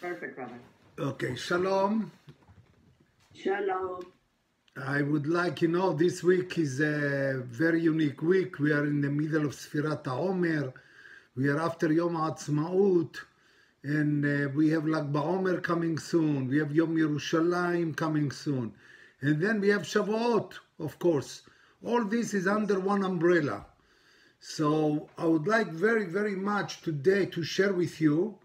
Perfect, Rabbi. Okay, shalom. Shalom. I would like, you know, this week is a very unique week. We are in the middle of Sfirat HaOmer. We are after Yom HaAtzmaut. And uh, we have Lag BaOmer coming soon. We have Yom Yerushalayim coming soon. And then we have Shavuot, of course. All this is under one umbrella. So I would like very, very much today to share with you,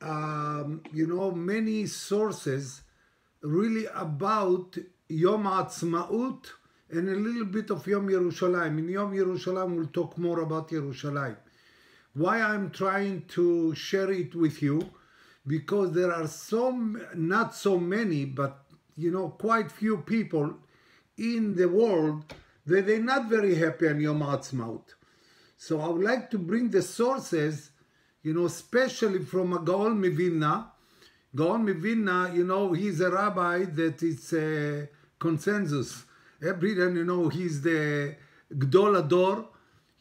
um, you know, many sources really about Yom Ha'atzmaut and a little bit of Yom Yerushalayim. In Yom Yerushalayim, we'll talk more about Yerushalayim. Why I'm trying to share it with you, because there are so, not so many, but, you know, quite few people in the world that they're not very happy on Yom Ha'atzmaut. So I would like to bring the sources, you know, especially from a Gaon Mivilna. Gaon Mivilna, you know, he's a rabbi that it's a consensus. Everyone, you know, he's the Gdol Ador,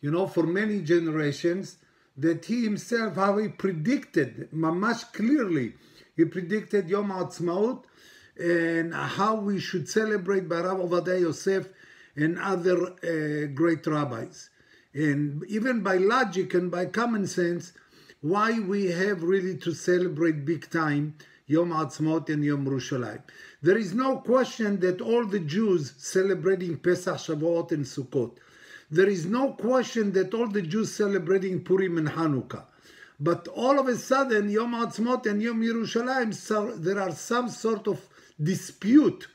you know, for many generations, that he himself, how he predicted, mamash clearly, he predicted Yom Ha'atzmaut and how we should celebrate by Rav Ovadia Yosef and other uh, great rabbis and even by logic and by common sense, why we have really to celebrate big time Yom Ha'atzmaut and Yom Yerushalayim. There is no question that all the Jews celebrating Pesach, Shavuot, and Sukkot. There is no question that all the Jews celebrating Purim and Hanukkah. But all of a sudden, Yom Ha'atzmaut and Yom Yerushalayim, so there are some sort of dispute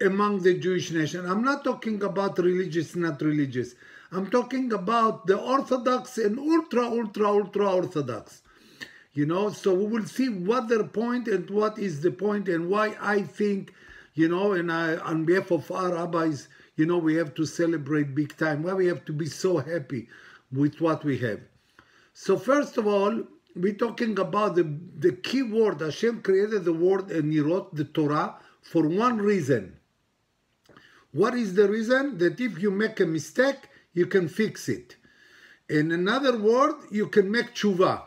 among the Jewish nation. I'm not talking about religious, not religious. I'm talking about the Orthodox and ultra, ultra, ultra Orthodox. You know, so we will see what their point and what is the point and why I think, you know, and I, on behalf of our rabbis, you know, we have to celebrate big time. Why we have to be so happy with what we have. So first of all, we're talking about the, the key word. Hashem created the word and he wrote the Torah for one reason. What is the reason? That if you make a mistake, you can fix it. In another word, you can make tshuva.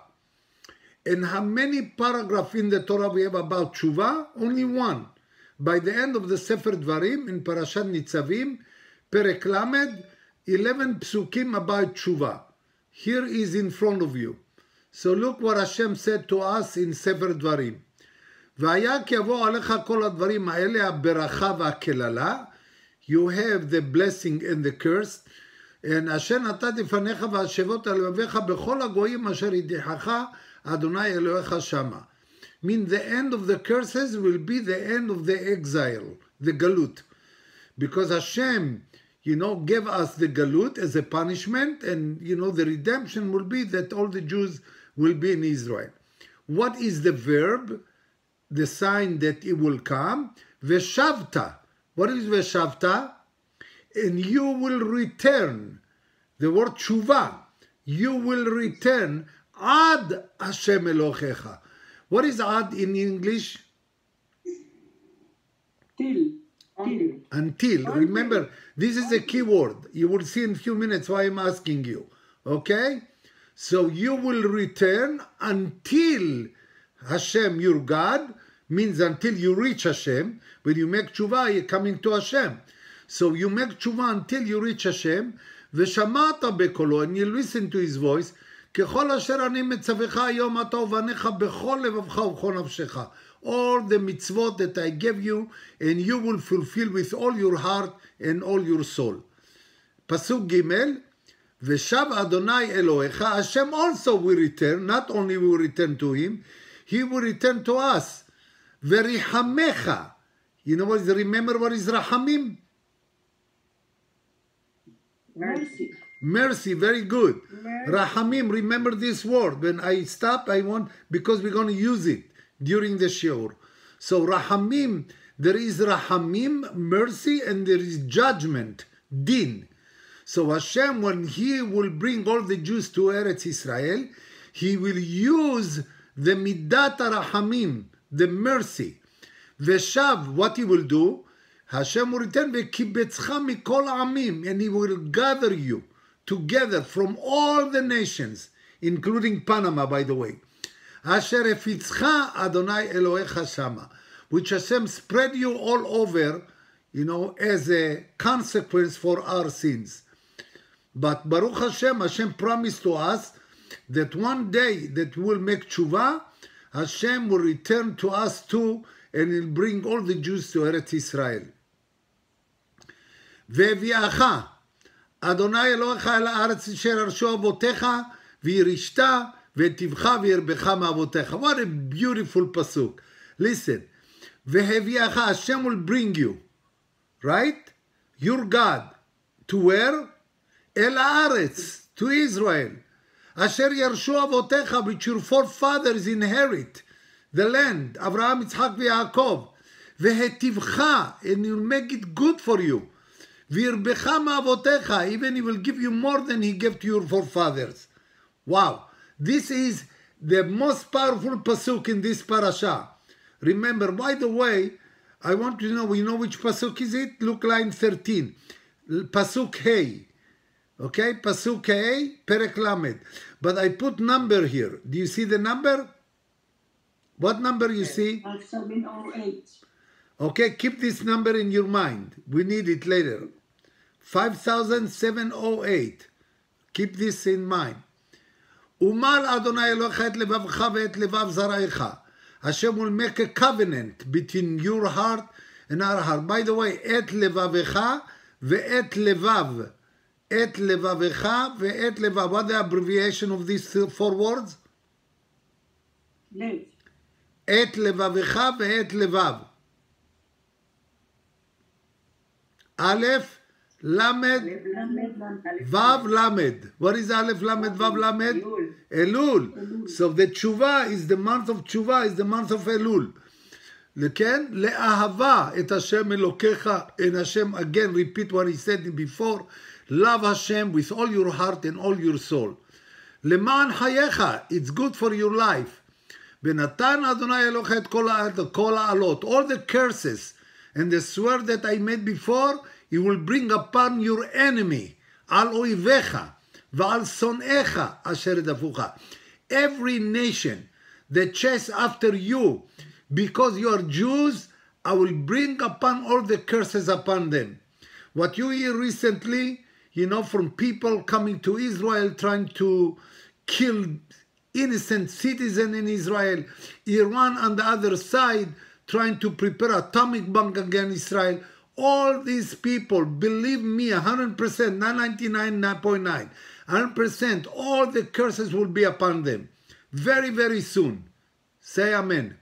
And how many paragraphs in the Torah we have about tshuva? Only one. By the end of the Sefer Dvarim, in Parashat Nitzavim, Perek Lamed, 11 psukim about tshuva. Here is in front of you. So look what Hashem said to us in Sefer Dvarim. והיה כי יבואו עליך כל הדברים האלה, הברכה והקללה. You have the blessing and the curse. אשר נתתי לפניך והשבות על לבביך בכל הגויים אשר ידיחך אדוני אלוהיך שמה. mean the end of the curses will be the end of the exile, the galut. Because Hashem, you know, gave us the galut as a punishment and, you know, the redemption will be that all the Jews will be in Israel. What is the verb? The sign that it will come? Veshavta. What is Veshavta? And you will return. The word tshuva, you will return ad Hashem Elohecha. What is ad in English? Till. Until. Until. Remember, this is a key word. You will see in a few minutes why I'm asking you. Okay? So you will return until Hashem, your God, means until you reach Hashem. When you make tshuva, you're coming to Hashem. So you make tshuva until you reach Hashem, ושמעת בקולו, and you listen to his voice, ככל אשר אני מצווך היום אתה ובניך בכל לבבך ובכל נפשך. All the mitzvot that I gave you, and you will fulfill with all your heart and all your soul. פסוק ג' ושב אדוני אלוהיך, Hashem also will return, not only will return to him, he will return to us. וריחמך, you know what is, remember what is רחמים? Mercy. Mercy, very good. Mercy. Rahamim, remember this word. When I stop, I want, because we're going to use it during the shiur. So Rahamim, there is Rahamim, mercy, and there is judgment, din. So Hashem, when He will bring all the Jews to Eretz Israel, He will use the Midat Rahamim, the mercy. Veshav, what He will do? Hashem will return mikol amim, and He will gather you together from all the nations, including Panama, by the way. Asher efitzcha Adonai shama, which Hashem spread you all over, you know, as a consequence for our sins. But Baruch Hashem, Hashem promised to us that one day that we will make tshuva, Hashem will return to us too, and will bring all the Jews to Eretz Israel. והביאך אדוני אלוהיך אל הארץ אשר ירשו אבותיך וירשת וטיבך וירבך מאבותיך. What a beautiful pasuk. Listen. והביאך, Hashem will bring you, right? Your God. To where? אל הארץ, to Israel. אשר ירשו אבותיך, which your forefathers inherit, the land, אברהם, יצחק ויעקב. והטיבך, and he'll make it good for you. Even he will give you more than he gave to your forefathers. Wow. This is the most powerful pasuk in this parasha. Remember, by the way, I want to know, we you know which pasuk is it? Look line 13. Pasuk Hey. Okay, pasuk Hey, pereklamet. But I put number here. Do you see the number? What number you see? Seven o eight. Okay, keep this number in your mind. We need it later. 5708. Keep this in mind. ומל אדוני אלוהיך את לבבך ואת לבב זרעך. Hashem will make a covenant between your heart and our heart. By the way, את לבבך ואת לבב. את לבבך ואת לבב. What the abbreviation of these four words? לב. את לבבך ואת לבב. א', ל', לב למד למד. ו', ל'. What is א', ל', ו', ל'? Elul. Elul. So the tshuva is the month of tshuva, is the month of Elul. כן? לאהבה את השם אלוקיך, and Hashem again repeat what he said before, love Hashem with all your heart and all your soul. למען חייך, it's good for your life. ונתן אדוני אלוהיך את כל ה- כל העלות, all the curses, and the swear that I made before, he will bring upon your enemy, על אויביך ועל שונאיך אשר ידפוך. Every nation that chase after you because you are Jews, I will bring upon all the curses upon them. What you hear recently, you know, from people coming to Israel trying to kill innocent citizen in Israel, Iran on the other side trying to prepare atomic bomb against Israel. All these people, believe me, 100%, not 99.9, 100%, all the curses will be upon them very, very soon. Say amen.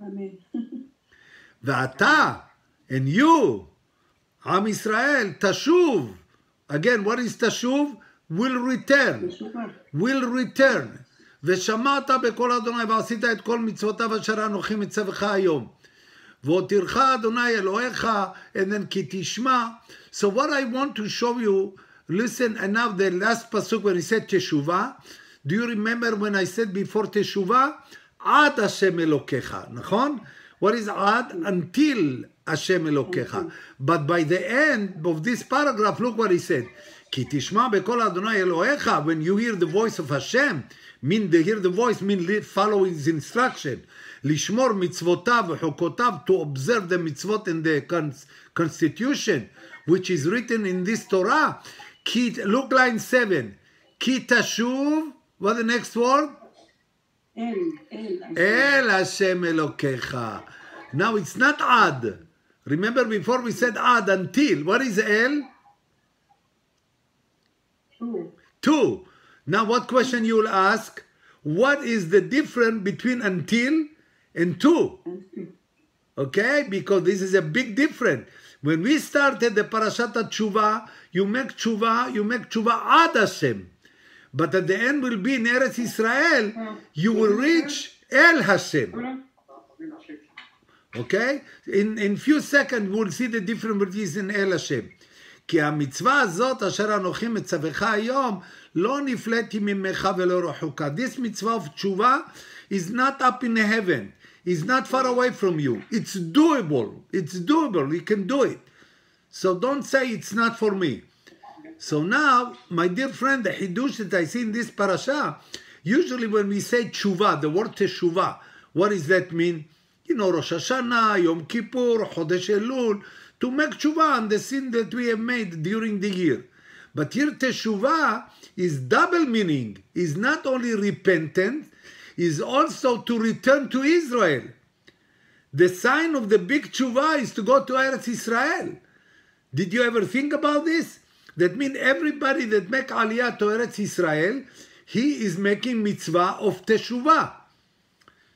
אמן. ואתה, and you, עם ישראל, תשוב. Again, what is תשוב? will return. תשובה. will return. ושמעת בקול אדוני ועשית את כל מצוותיו אשר אנוכי מצווך היום. והותירך אדוני אלוהיך, and then כי תשמע. So what I want to show you, listen, now the last pasuk when he said תשובה, do you remember when I said before תשובה? עד השם אלוקיך, נכון? What is עד? Until השם אלוקיך. But by the end of this paragraph, look what he said. כי תשמע בקול אדוני אלוהיך, when you hear the voice of Hashem, mean the hear the voice, mean li- follow his instruction. לשמור מצוותיו וחוקותיו, to observe the mitzvot in the cons- constitution, which is written in this Torah. כי, look line 7. כי תשוב, what the next word? אל, אל. אל השם אלוקיך. Now it's not עד. Remember before we said עד, until. What is אל? שוב. Two. Now, what question you will ask? What is the difference between until and to? Okay, because this is a big difference. When we started the Parashata Tshuva, you make Tshuva, you make Tshuva Ad Hashem. But at the end will be in Eretz Israel, you will reach El Hashem. Okay? In in few seconds, we'll see the difference between El Hashem. כי המצווה הזאת אשר אנוכי מצווך היום לא נפלאתי ממך ולא רחוקה. This מצווה of תשובה is not up in heaven. It's not far away from you. It's doable. It's doable. You can do it. So don't say it's not for me. So now, my dear friend, the Hidush that I see in this parasha Usually when we say tshuva, the word teshuvah, what does that mean? You know, Rosh Hashanah, Yom Kippur, Chodesh Elul, to make tshuva on the sin that we have made during the year. But here teshuvah is double meaning, is not only repentance, is also to return to Israel. The sign of the big tshuva is to go to Eretz Israel. Did you ever think about this? That means everybody that make aliyah to Eretz Israel, he is making mitzvah of teshuvah.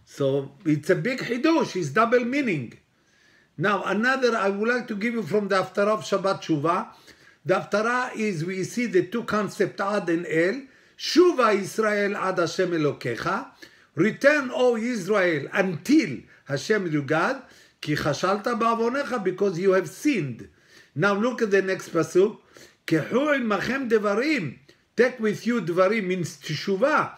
So it's a big hidush, it's double meaning. Now another I would like to give you from the Haftarah of Shabbat Shuvah. The Haftarah is we see the two concepts Ad and El. Shuva Israel Ad Hashem Elokecha. Return, O Israel, until Hashem your God. Ki chashalta ba'avonecha because you have sinned. Now look at the next pasuk. Kehu imachem devarim. Take with you devarim means teshuvah.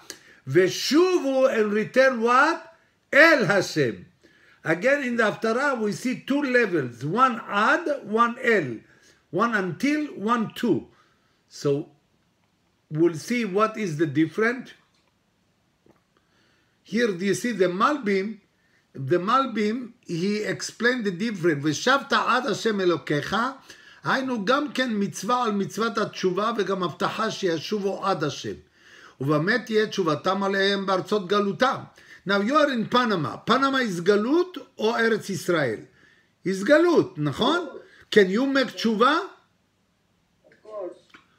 Veshuvu and return what? El Hashem. Again in the Haftarah we see two levels. One ad, one el. One until, one to. So we'll see what is the different. Here you see the Malbim? The Malbim, he explained the difference. ושבת עד השם אלוקיך, היינו גם כן מצווה על מצוות התשובה וגם הבטחה שישובו עד השם. ובאמת תהיה תשובתם עליהם בארצות גלותם. Now you are in Panama. Panama is גלות או ארץ ישראל? is גלות, נכון? Can you make תשובה? Of course.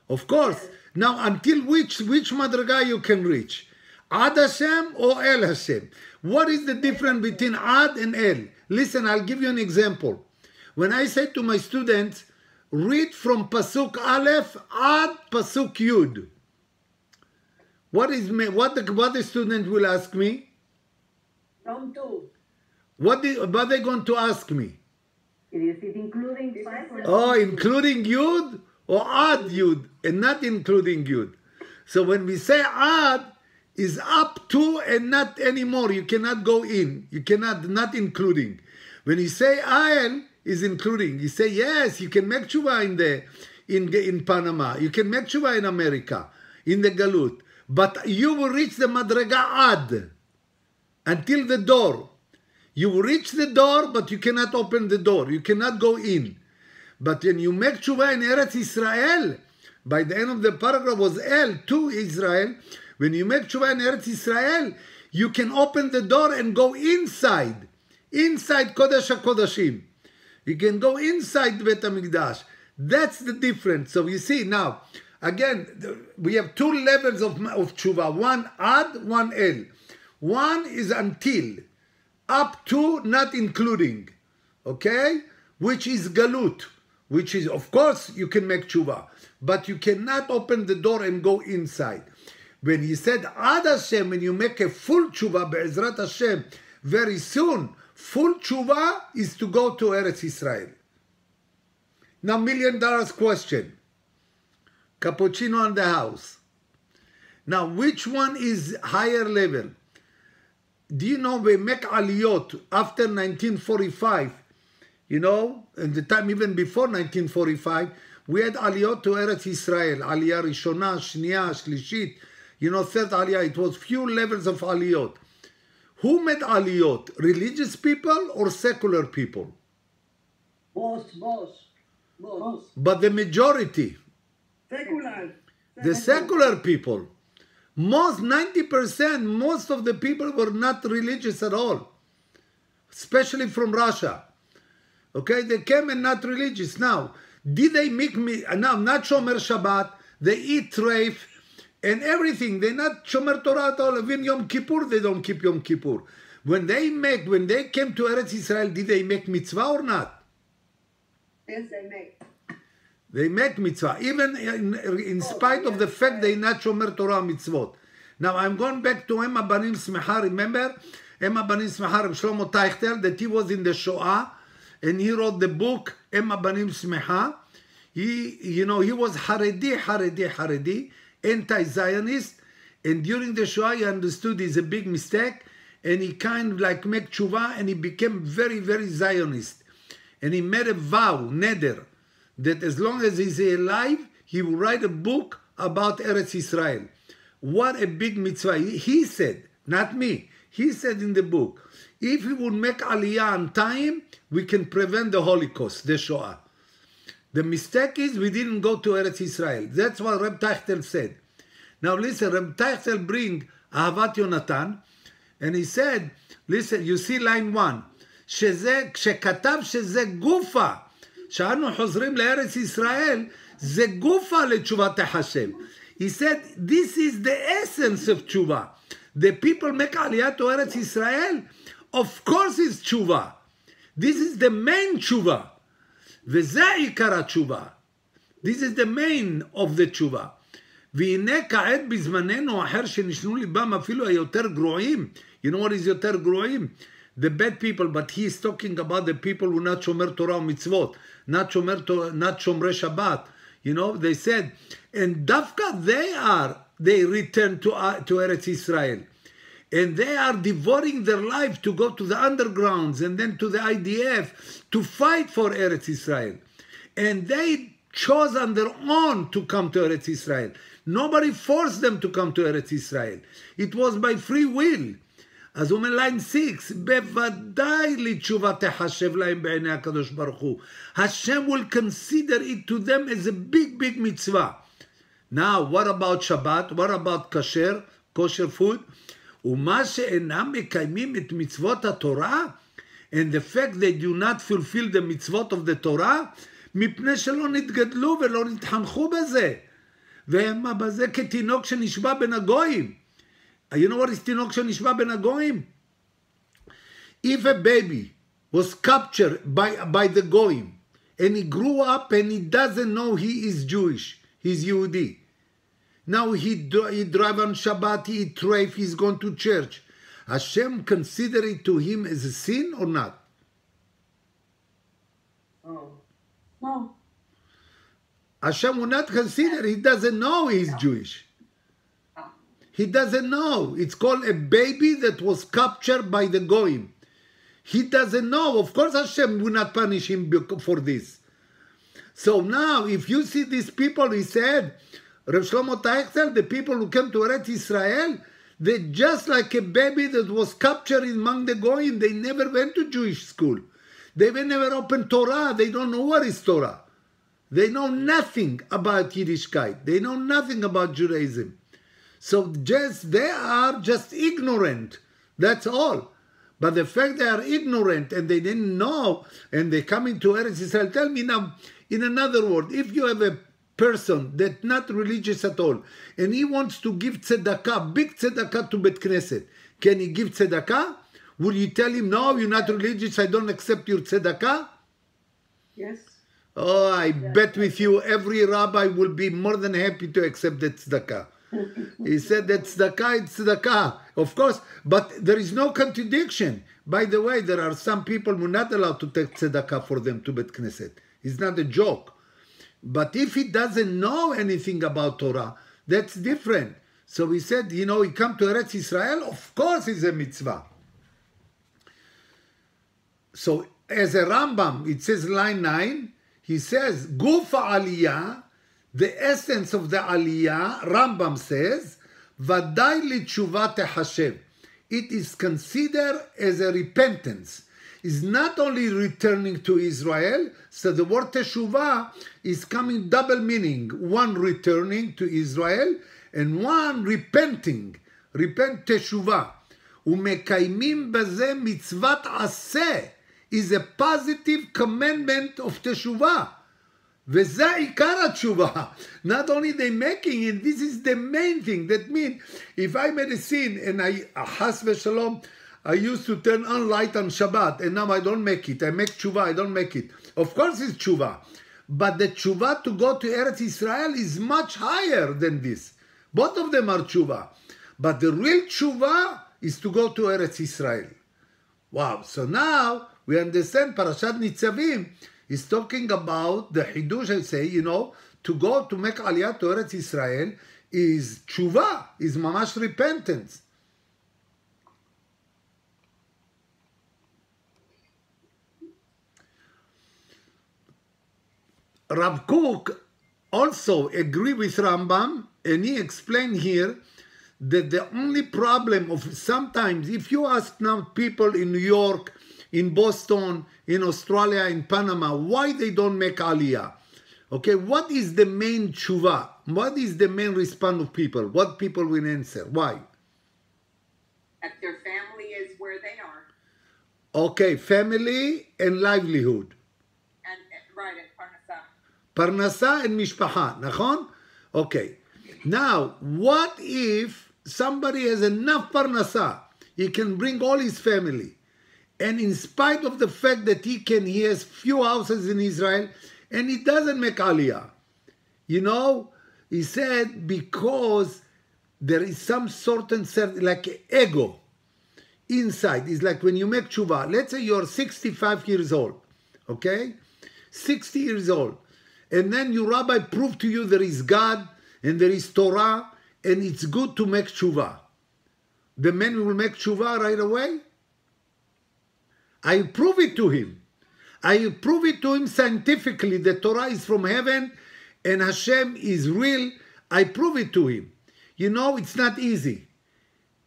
Of course. Now, until which which madriga you can reach? Ad Hashem or El Hashem? What is the difference between Ad and El? Listen, I'll give you an example. When I say to my students, read from Pasuk Aleph Ad Pasuk Yud. What is me- what the, what the student will ask me? From two. What the, what they going to ask me? Is it including five or Oh, including Yud or Ad Yud, and not including Yud. So when we say Ad, is up to and not anymore. You cannot go in. You cannot not including. When you say Al, is including. You say yes, you can make tshuva in the in in Panama. You can make tshuva in America, in the Galut. But you will reach the Madrega Ad until the door. You reach the door, but you cannot open the door. You cannot go in. But when you make tshuva in Eretz Israel, by the end of the paragraph was El to Israel. When you make tshuva in Eretz Israel, you can open the door and go inside, inside Kodesh HaKodashim. You can go inside Bet HaMikdash. That's the difference. So you see now, again, we have two levels of, of tshuva. One ad, one el. One is until, up to, not including. Okay? Which is galut. Which is, of course, you can make tshuva. But you cannot open the door and go inside. When he said ad Hashem, when you make a full tshuva, be'ezrat Hashem, very soon, full tshuva is to go to Eretz Israel. Now, million dollars question. Cappuccino on the house. Now, which one is higher level? Do you know we make aliyot after 1945? You know, in the time even before 1945, we had aliyot to Eretz Israel. Aliyah Rishona, Shniya, Shlishit. You know, third aliyah. It was few levels of aliyot. Who made aliyot? Religious people or secular people? Boss, boss. Boss. But the majority, Secular. the secular people, most 90%, most of the people were not religious at all, especially from Russia. Okay, they came and not religious. Now, did they make me now not Shomer Shabbat? They eat treif and everything. They not Shomer Torah at all. Even Yom Kippur, they don't keep Yom Kippur. When they make, when they came to Eretz Israel, did they make mitzvah or not? Yes, they make. They make mitzvah, even in, in oh, spite of the fact they not shomer Torah mitzvot. Now I'm going back to Emma Banim Smeha. Remember Emma Banim Smeha, Reb Shlomo Teichtel, that he was in the Shoah, and he wrote the book Emma Banim Smeha. He, you know, he was Haredi, Haredi, Haredi, anti-Zionist, and during the Shoah he understood it's a big mistake, and he kind of like make tshuva, and he became very, very Zionist. And he made a vow, neder, that as long as he's alive, he will write a book about Eretz Israel. What a big mitzvah. He said, not me. He said in the book, if we would make Aliyah on time, we can prevent the Holocaust, the Shoah. The mistake is we didn't go to Eretz Israel. That's what Reb Teichtel said. Now listen, Reb Teichtel bring Ahavat Yonatan, and he said, listen, you see line one, שזה, כשכתב שזה גופה שאנו חוזרים לארץ ישראל, זה גופה לתשובה תחשב. He said, this is the essence of תשובה. The people make עלייה to ארץ ישראל, of course it's תשובה. This is the main תשובה. וזה עיקר התשובה. This is the main of the תשובה. והנה כעת בזמננו אחר שנשנו ליבם אפילו היותר גרועים. You know what is יותר גרועים? the bad people, but he's talking about the people who not shomer Torah mitzvot, not shomer to, not shomrei Shabbat. You know, they said, and dafka they are they return to uh, to Eretz Israel, and they are devoting their life to go to the undergrounds and then to the IDF to fight for Eretz Israel, and they chose on their own to come to Eretz Israel. Nobody forced them to come to Eretz Israel. It was by free will. אז הוא אומר ליין 6, בוודאי לתשובה תחשב להם בעיני הקדוש ברוך הוא. השם will consider it to them as a big big mitzvah. Now, what about Shabbat? What about kosher? kosher food? ומה שאינם מקיימים את מצוות התורה, and the fact they do not fulfill the מצוות of the תורה, מפני שלא נתגדלו ולא נתחנכו בזה. והם בזה כתינוק שנשבע בין הגויים. you know what is Tinok Shenishma Ben Agoim? If a baby was captured by, by the Goim and he grew up and he doesn't know he is Jewish, he's Yehudi. Now he, he drive on Shabbat, he eat he's he's gone to church. Hashem consider it to him as a sin or not? No. No. Hashem will not consider, he doesn't know he's no. Jewish. He doesn't know. It's called a baby that was captured by the goyim. He doesn't know. Of course, Hashem will not punish him for this. So now, if you see these people, he said, Rav Shlomo the people who came to Eretz Israel, they just like a baby that was captured among the goyim. They never went to Jewish school. They were never opened Torah. They don't know what is Torah. They know nothing about Yiddishkeit. They know nothing about Judaism. So just they are just ignorant. That's all. But the fact they are ignorant and they didn't know and they come into Eretz Israel, tell me now, in another word, if you have a person that not religious at all and he wants to give tzedakah, big tzedakah to Bet Knesset, can he give tzedakah? Will you tell him, no, you're not religious, I don't accept your tzedakah? Yes. Oh, I bet with you every rabbi will be more than happy to accept that tzedakah. He said that tzedakah is tzedakah. Of course, but there is no contradiction. By the way, there are some people who are not allowed to take tzedakah for them to Bet Knesset. It's not a joke. But if he doesn't know anything about Torah, that's different. So he said, you know, he come to Eretz Israel, of course it's a mitzvah. So as a Rambam, it says line 9, he says, Gufa aliyah, the essence of the aliyah, Rambam says, Vadai litshuva tehashev. It is considered as a repentance. Is not only returning to Israel, so the word teshuvah is coming double meaning. One returning to Israel and one repenting. Repent teshuvah. ומקיימים בזה מצוות עשה is a positive commandment of teshuvah. וזה עיקר התשובה. Not only they making it, this is the main thing. That means, if I made a sin and I, חס ושלום, I used to turn on light on Shabbat and now I don't make it. I make tshuva, I don't make it. Of course it's tshuva. But the tshuva to go to Eretz Israel is much higher than this. Both of them are tshuva. But the real tshuva is to go to Eretz Israel. Wow. So now we understand Parashat Nitzavim is talking about the Hidush, I say, you know, to go to make Aliyah to Eretz Israel is tshuva, is mamash repentance. Rav Kook also agree with Rambam, and he explained here that the only problem of sometimes, if you ask now people in New York, in Boston, in Australia, in Panama, why they don't make aliyah? Okay, what is the main tshuva? What is the main response of people? What people will answer? Why? That their family is where they are. Okay, family and livelihood. And, and right, and Parnasah. פרנסה and משפחה, נכון? Okay. Now, what if somebody has enough parnasa? He can bring all his family. And in spite of the fact that he can, he has few houses in Israel, and he doesn't make aliyah. You know, he said because there is some sort of certain, like ego inside. It's like when you make tshuva. Let's say you're 65 years old, okay? 60 years old. And then your rabbi proved to you there is God and there is Torah and it's good to make tshuva. The man will make tshuva right away. I prove it to him. I prove it to him scientifically. The Torah is from heaven and Hashem is real. I prove it to him. You know, it's not easy.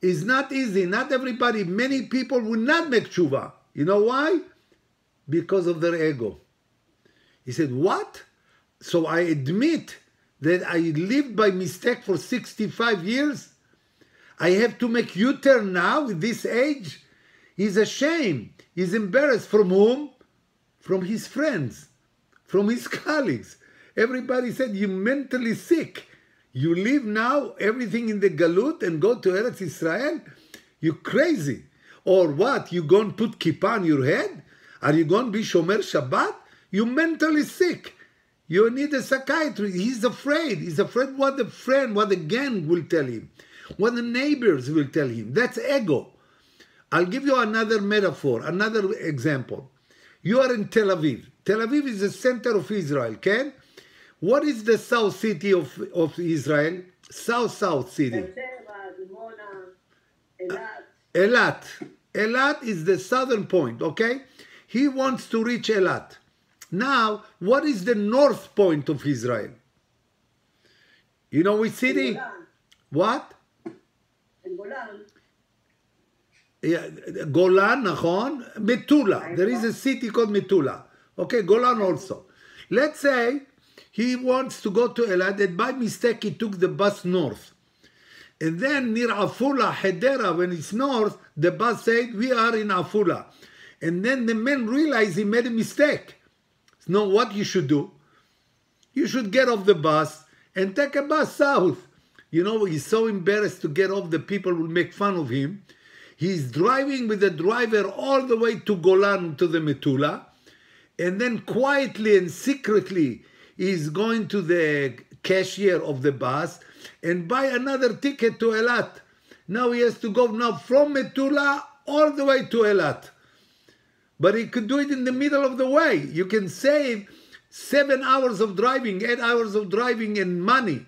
It's not easy. Not everybody, many people will not make tshuva. You know why? Because of their ego. He said, What? So I admit that I lived by mistake for 65 years. I have to make U turn now with this age. He's ashamed. He's embarrassed. From whom? From his friends, from his colleagues. Everybody said, You're mentally sick. You leave now everything in the Galut and go to Eretz Israel? You crazy. Or what? You going to put kippah on your head? Are you going to be Shomer Shabbat? You mentally sick. You need a psychiatrist. He's afraid. He's afraid what the friend, what the gang will tell him, what the neighbors will tell him. That's ego. I'll give you another metaphor, another example. You are in Tel Aviv. Tel Aviv is the center of Israel, okay? What is the south city of, of Israel? South, south city. Elat. Elat is the southern point, okay? He wants to reach Elat. Now, what is the north point of Israel? You know which city? What? yeah, Golan, Nahon, Metula. There is a city called Metula. Okay, Golan also. Let's say he wants to go to Elat, and by mistake he took the bus north. And then near Afula, Hadera, when it's north, the bus said, We are in Afula. And then the man realized he made a mistake. Now, what you should do? You should get off the bus and take a bus south. You know, he's so embarrassed to get off, the people will make fun of him. He's driving with the driver all the way to Golan to the Metula, and then quietly and secretly he's going to the cashier of the bus and buy another ticket to Elat. Now he has to go now from Metula all the way to Elat. But he could do it in the middle of the way. You can save seven hours of driving, eight hours of driving, and money.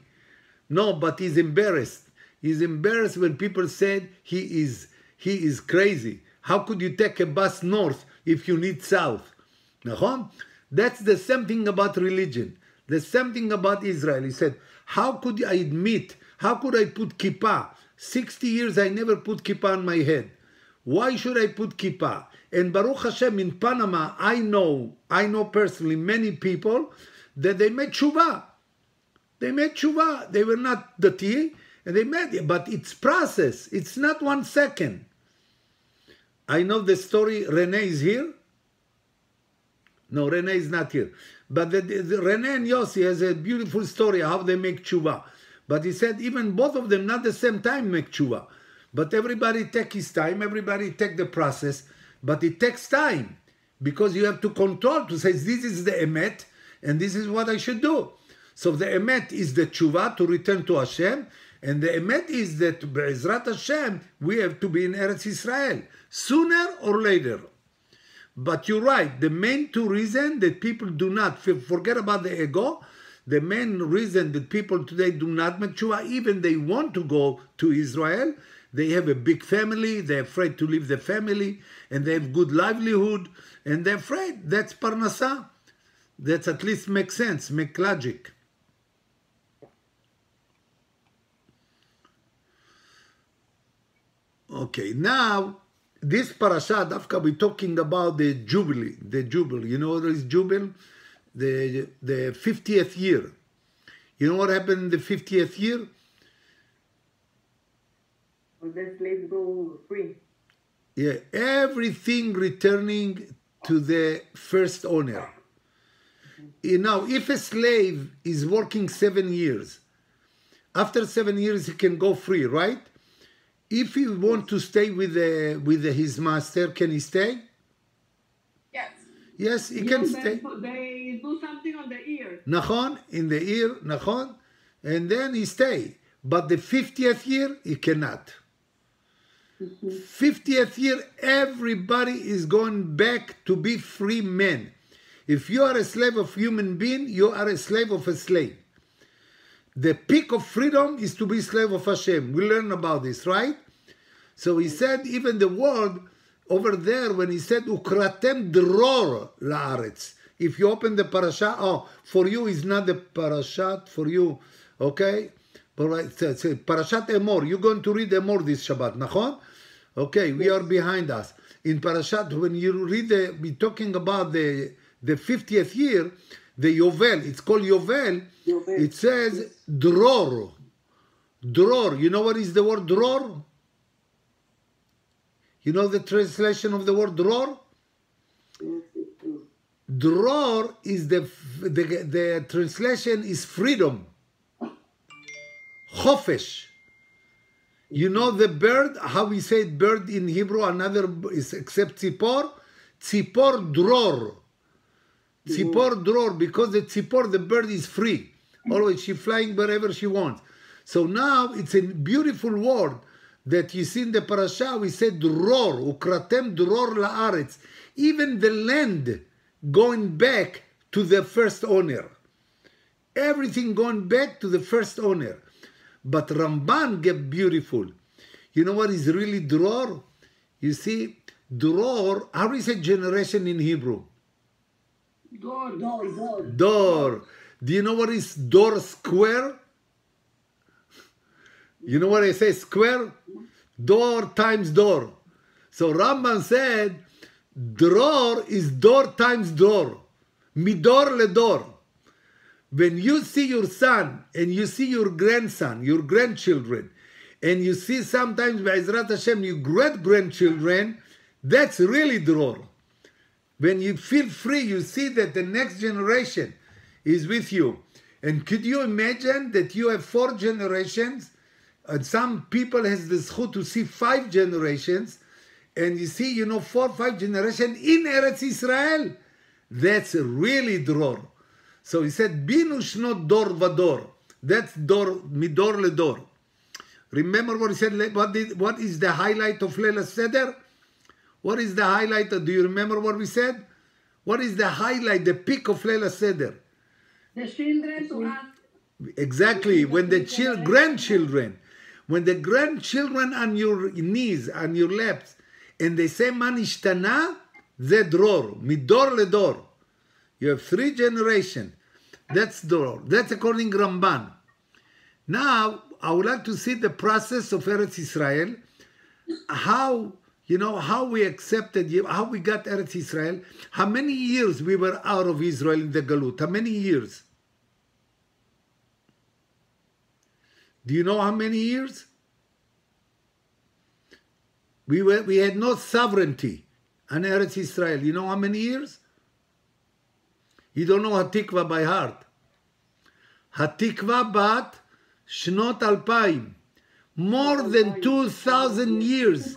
No, but he's embarrassed. He's embarrassed when people said he is he is crazy. How could you take a bus north if you need south? נכון? That's the same thing about religion. The same thing about Israel. He said, How could I admit? How could I put kippah? 60 years I never put kippah on my head. Why should I put kippah? And Baruch Hashem in Panama, I know, I know personally many people that they made tshuva. They made tshuva. They were not dati, and they made it, but it's process. It's not one second. I know the story. Renee is here. No, Renee is not here. But the, the, and Yossi has a beautiful story how they make tshuva. But he said even both of them not the same time make tshuva. But everybody take his time. Everybody take the process. But it takes time because you have to control to say this is the emet and this is what I should do. So the emet is the tshuva to return to Hashem, and the emet is that Be'ezrat Hashem we have to be in Eretz Israel sooner or later. But you're right. The main two reasons that people do not forget about the ego. The main reason that people today do not mature, even they want to go to Israel, they have a big family, they're afraid to leave the family, and they have good livelihood, and they're afraid. That's parnasa. That at least makes sense, make logic. Okay, now this parasha, Dafka, we're talking about the Jubilee, the Jubilee. You know what is Jubilee? The, the 50th year. You know what happened in the 50th year? The slaves go free. Yeah, everything returning to the first owner. Eh, you know, if a slave is working seven years, after seven years he can go free, right? If he want to stay with the, with his master, can he stay? Yes. Yes, he can Yes, stay. They, they do something on the ear. Nachon, in the ear, Nachon, and then he stay. But the 50th year, he cannot. 50th year, everybody is going back to be free men. If you are a slave of human being, you are a slave of a slave. The peak of freedom is to be slave of Hashem. We learn about this, right? So he said, even the word over there, when he said, Ukratem dror laaretz. If you open the parasha, oh, for you is not the parashat, for you, okay? But right, say, say, Parashat Emor, you're going to read Emor this Shabbat, nachon? Okay, we are behind us. In Parashat, when you read the, we talking about the the 50th year, the Yovel, it's called Yovel, Yovel, it says dror. Dror, you know what is the word dror? You know the translation of the word dror? Dror is the, the, the translation is freedom. Chofesh. You know the bird, how we say bird in Hebrew, another is except tzipor? Tzipor dror. Tzipor mm-hmm. dror, because the tzipor, the bird is free. Always she flying wherever she wants. So now it's a beautiful word that you see in the parasha, we said dror, ukratem dror laaretz. Even the land going back to the first owner. Everything going back to the first owner. But Ramban get beautiful. You know what is really dror? You see, dror, how is a generation in Hebrew? Door, door, door. Door. Do you know what is door square? You know what I say square? Door times door. So Ramban said, dror is door times door. Midor le door. When you see your son and you see your grandson, your grandchildren, and you see sometimes Be'ezrat Hashem, your great grandchildren, that's really dror. When you feel free, you see that the next generation is with you. And could you imagine that you have four generations, and some people has the zchut to see five generations, and you see, you know, four, five generations in Eretz Israel. That's really dror. So he said, Binu shnot dor vador. That's dor, midor ledor. Remember what he said, what, did, what is the highlight of Leila Seder? What is the highlight? Do you remember what we said? What is the highlight, the peak of Leila Seder? The children to ask. Exactly, when the chil- grandchildren, when the grandchildren on your knees, on your laps, and they say man ishtana, זה דרור, מדור לדור. You have three generations. That's dror. That's according Ramban. Now, I would like to see the process of Eretz Israel, how, you know, how we accepted, how we got Eretz Israel, how many years we were out of Israel in the Galut, how many years? Do you know how many years? We, were, we had no sovereignty on Eretz Israel. You know how many years? You don't know Hatikva by heart. Hatikva bat Shnot Alpaim. More than 2,000 years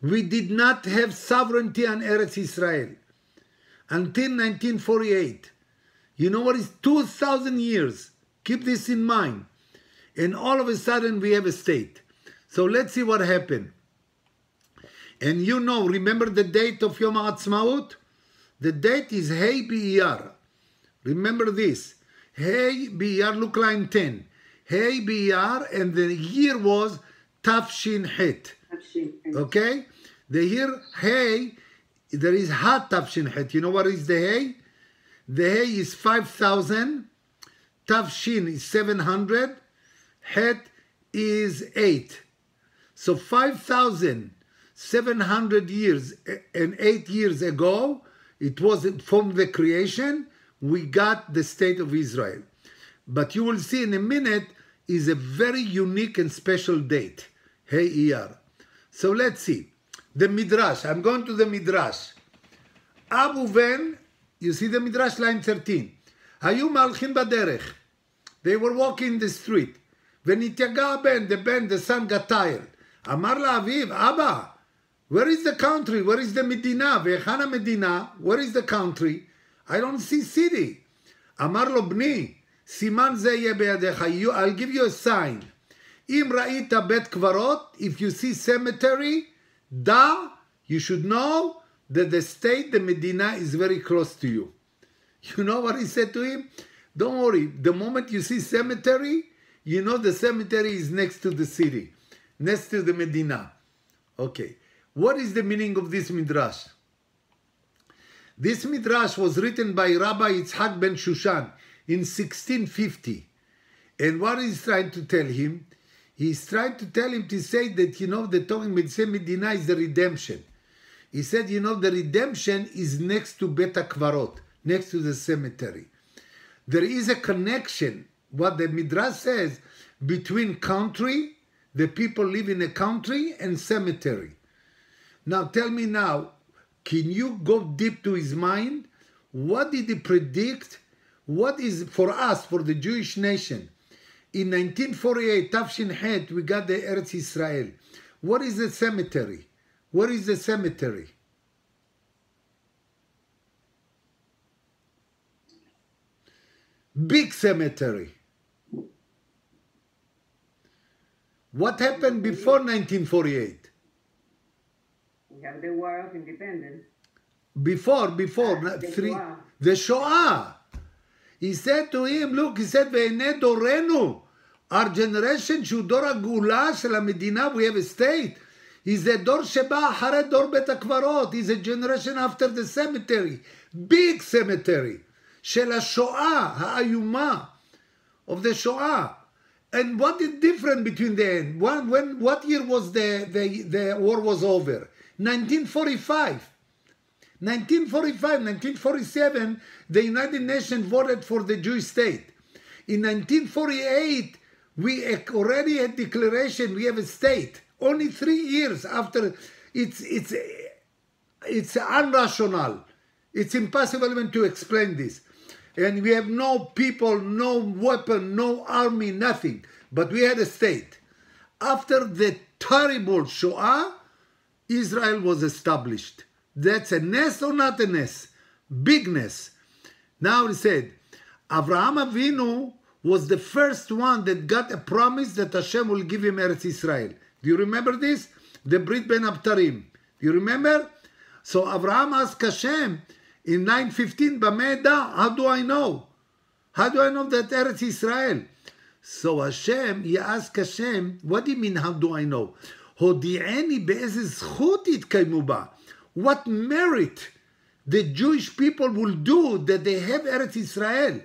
we did not have sovereignty on Eretz Israel until 1948. You know what is 2,000 years? Keep this in mind. And all of a sudden we have a state. So let's see what happened. And you know, remember the date of Yom HaAtzmaut? The date is Hey B'Iyar. Remember this. Hey B'Iyar, look line 10. Hey B'Iyar, and the year was Tafshin Het. Okay? The year Hey, there is Ha Tafshin Het. You know what is the Hey? The Hey is 5,000. Tafshin is 700. Het is 8. So 5,700 years and 8 years ago, it was from the creation, we got the state of Israel. But you will see in a minute, is a very unique and special date. Hey, ER. So let's see. The Midrash. I'm going to the Midrash. Abu Ben, you see the Midrash line 13. Hayu malchin baderech. They were walking the street. ונתייגע הבן, the Ben, the son got tired. אמר לאביו, אבא, where is the country? Where is the מדינה? והיכן המדינה? Where is the country? I don't see city. אמר לו, בני, סימן זה יהיה בידיך. You- I'll give you a sign. אם ראית בית קברות, if you see cemetery, דע, you should know that the state, the Medina, is very close to you. You know what he said to him? Don't worry, the moment you see cemetery, you know the cemetery is next to the city, next to the Medina. Okay, what is the meaning of this midrash? This midrash was written by Rabbi Yitzhak ben Shushan in 1650. And what he's trying to tell him? He's trying to tell him to say that, you know, the Mitzvah Medina is the redemption. He said, you know, the redemption is next to Bet Kvarot, next to the cemetery. There is a connection, what the Midrash says, between country, the people live in a country, and cemetery. Now tell me now, can you go deep to his mind? What did he predict? What is for us, for the Jewish nation? In 1948, Tav Shin Het, we got the Eretz Israel. What is the cemetery? Where is the cemetery? Big cemetery. What happened before 1948? We have the War of Independence. Before, before, not The three, Shoah. the Shoah. He said to him, look, he said, ועיני דורנו, our generation שהוא דור הגאולה של המדינה, we have a state. He's the דור שבא אחרי דור בית הקברות. He's a generation after the cemetery. Big cemetery. של השואה האיומה. Of the Shoah. And what is different between the end? When, when, what year was the, the, the war was over? 1945. 1945, 1947, the United Nations voted for the Jewish state. In 1948, we already had declaration we have a state. Only three years after, it's it's it's unrational. It's impossible even to explain this. And we have no people, no weapon, no army, nothing. But we had a state. After the terrible Shoah, Israel was established. That's a nest or not a nest? Bigness. Now he said, Avraham Avinu was the first one that got a promise that Hashem will give him Eretz Israel. Do you remember this? The Brit Bein HaBetarim. Do you remember? So Avraham asked Hashem in 915, Bameda, how do I know? How do I know that Eretz Israel? So Hashem, he asked Hashem, what do you mean, how do I know? הודיעני באיזה זכות יתקיימו בה. What merit the Jewish people will do that they have Eretz Israel?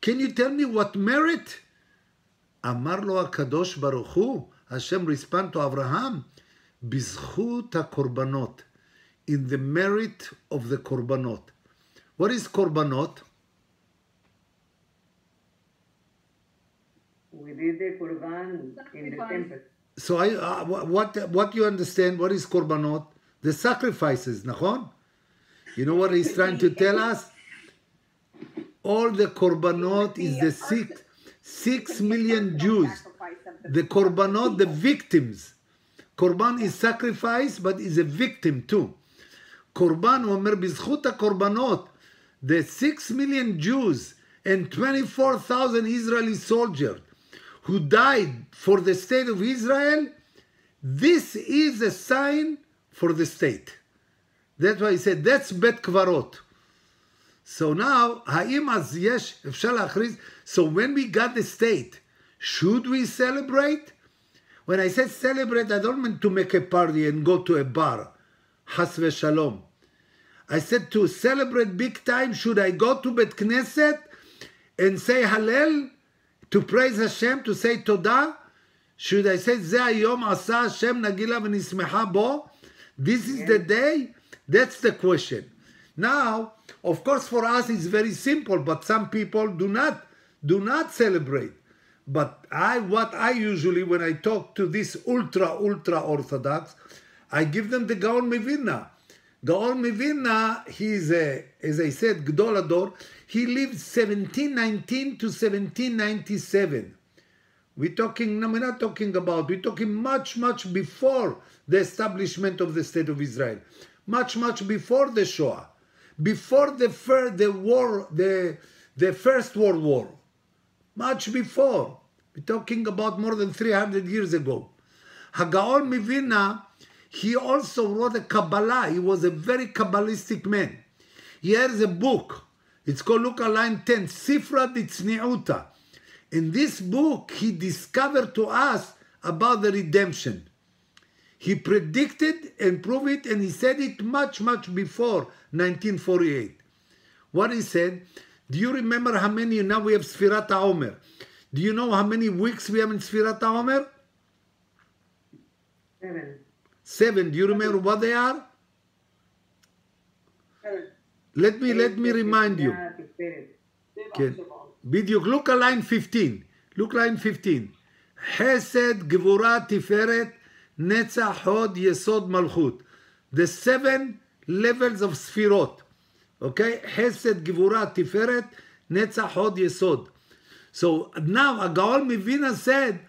Can you tell me what merit? אמר לו הקדוש ברוך הוא, השם respond to אברהם, בזכות הקורבנות, in the merit of the korbanot. What is korbanot? We did the korban in the temple. So I, uh, what what you understand? What is korbanot? The sacrifices, nachon. You know what he's trying to tell us? All the korbanot is the six six million Jews. The korbanot, the victims. Korban is sacrifice, but is a victim too. קורבן, הוא אומר, בזכות הקורבנות, the six million Jews and 24,000 Israeli soldiers who died for the state of Israel, this is a sign for the state. That's why he said, that's בית קברות. So now, האם אז יש, אפשר להכריז, so when we got the state, should we celebrate? When I say celebrate, I don't mean to make a party and go to a bar. Has v'shalom. I said to celebrate big time, should I go to Bet Knesset and say Hallel, to praise Hashem, to say Todah? Should I say, זה היום עשה השם נגילה ונשמחה בו? This is the day? That's the question. Now, of course, for us it's very simple, but some people do not do not celebrate. But I, what I usually, when I talk to this ultra ultra orthodox, I give them the Gaon meVilna. Gaon meVilna, he's a, as I said, Gdol Ador. He lived 1719 to 1797. We're talking, no, we're not talking about, we're talking much, much before the establishment of the State of Israel. Much, much before the Shoah. Before the, fir- the war, the, the First World War. Much before. We're talking about more than 300 years ago. Hagaon meVilna, he also wrote a Kabbalah. He was a very Kabbalistic man. He has a book. It's called, look at line 10, Sifra Ditzniuta. In this book, he discovered to us about the redemption. He predicted and proved it, and he said it much, much before 1948. What he said, do you remember how many, now we have Sfirat HaOmer. Do you know how many weeks we have in Sfirat HaOmer? Seven. Seven. Do you remember what they are? Let me let me remind you. Okay. Video look at line 15. Look line 15. Chesed, Gevura, Tiferet, Netzach, Hod, Yesod, Malchut. The seven levels of Sfirot. Okay? Chesed, Gevura, Tiferet, Netzach, Hod, Yesod. So now Agaol meVilna said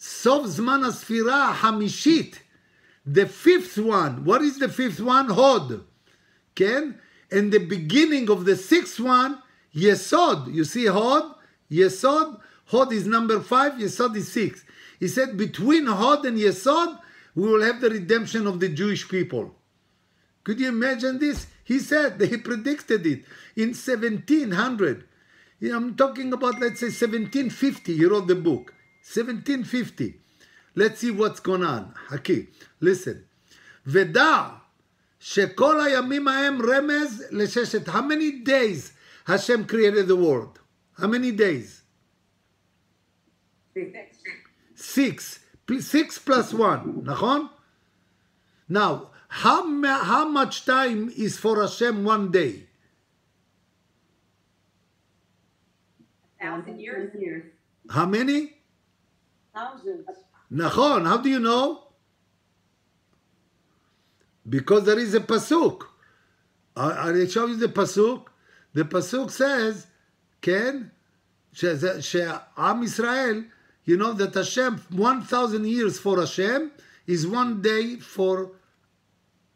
סוף זמן הספירה החמישית, the fifth one, what is the fifth one? הוד. כן? And the beginning of the sixth one, Yesod. You see Hod? Yesod. Hod is number five, Yesod is six. He said between Hod and Yesod, we will have the redemption of the Jewish people. Could you imagine this? He said, he predicted it in 1700. Yeah, I'm talking about, let's say, 1750. He wrote the book. 1750. Let's see what's going on. Haki, listen. ודע שכל הימים ההם רמז לששת. How many days Hashem created the world? How many days? Six. Six. Pl- Six plus one, נכון? Now, how, ma- how much time is for Hashem one day? Thousand years. Ten years. How many? Thousands. Nachon, how do you know? Because there is a pasuk. I, I show you the pasuk. The pasuk says, "Can Am Israel, you know that Hashem, one thousand years for Hashem is one day for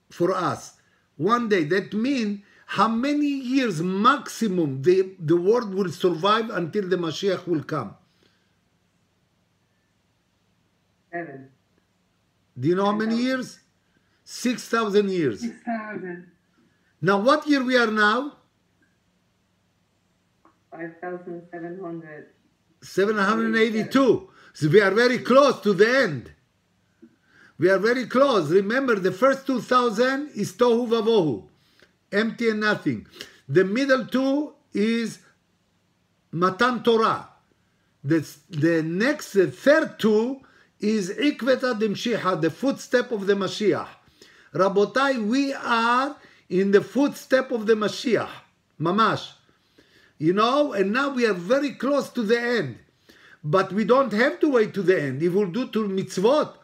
for us. One day. That means how many years maximum the, the world will survive until the Mashiach will come. Seven. Do you know how many years? 6,000 years. Six thousand. Now, what year we are now? Five thousand seven hundred. 782. So we are very close to the end. We are very close. Remember, the first 2000 is Tohu Vavohu, empty and nothing. The middle two is Matan Torah. The, the next, the third two is Ikveta Demshicha, the footstep of the Mashiach. Rabotai, we are in the footstep of the Mashiach. Mamash. You know, and now we are very close to the end. But we don't have to wait to the end. If we'll do to mitzvot,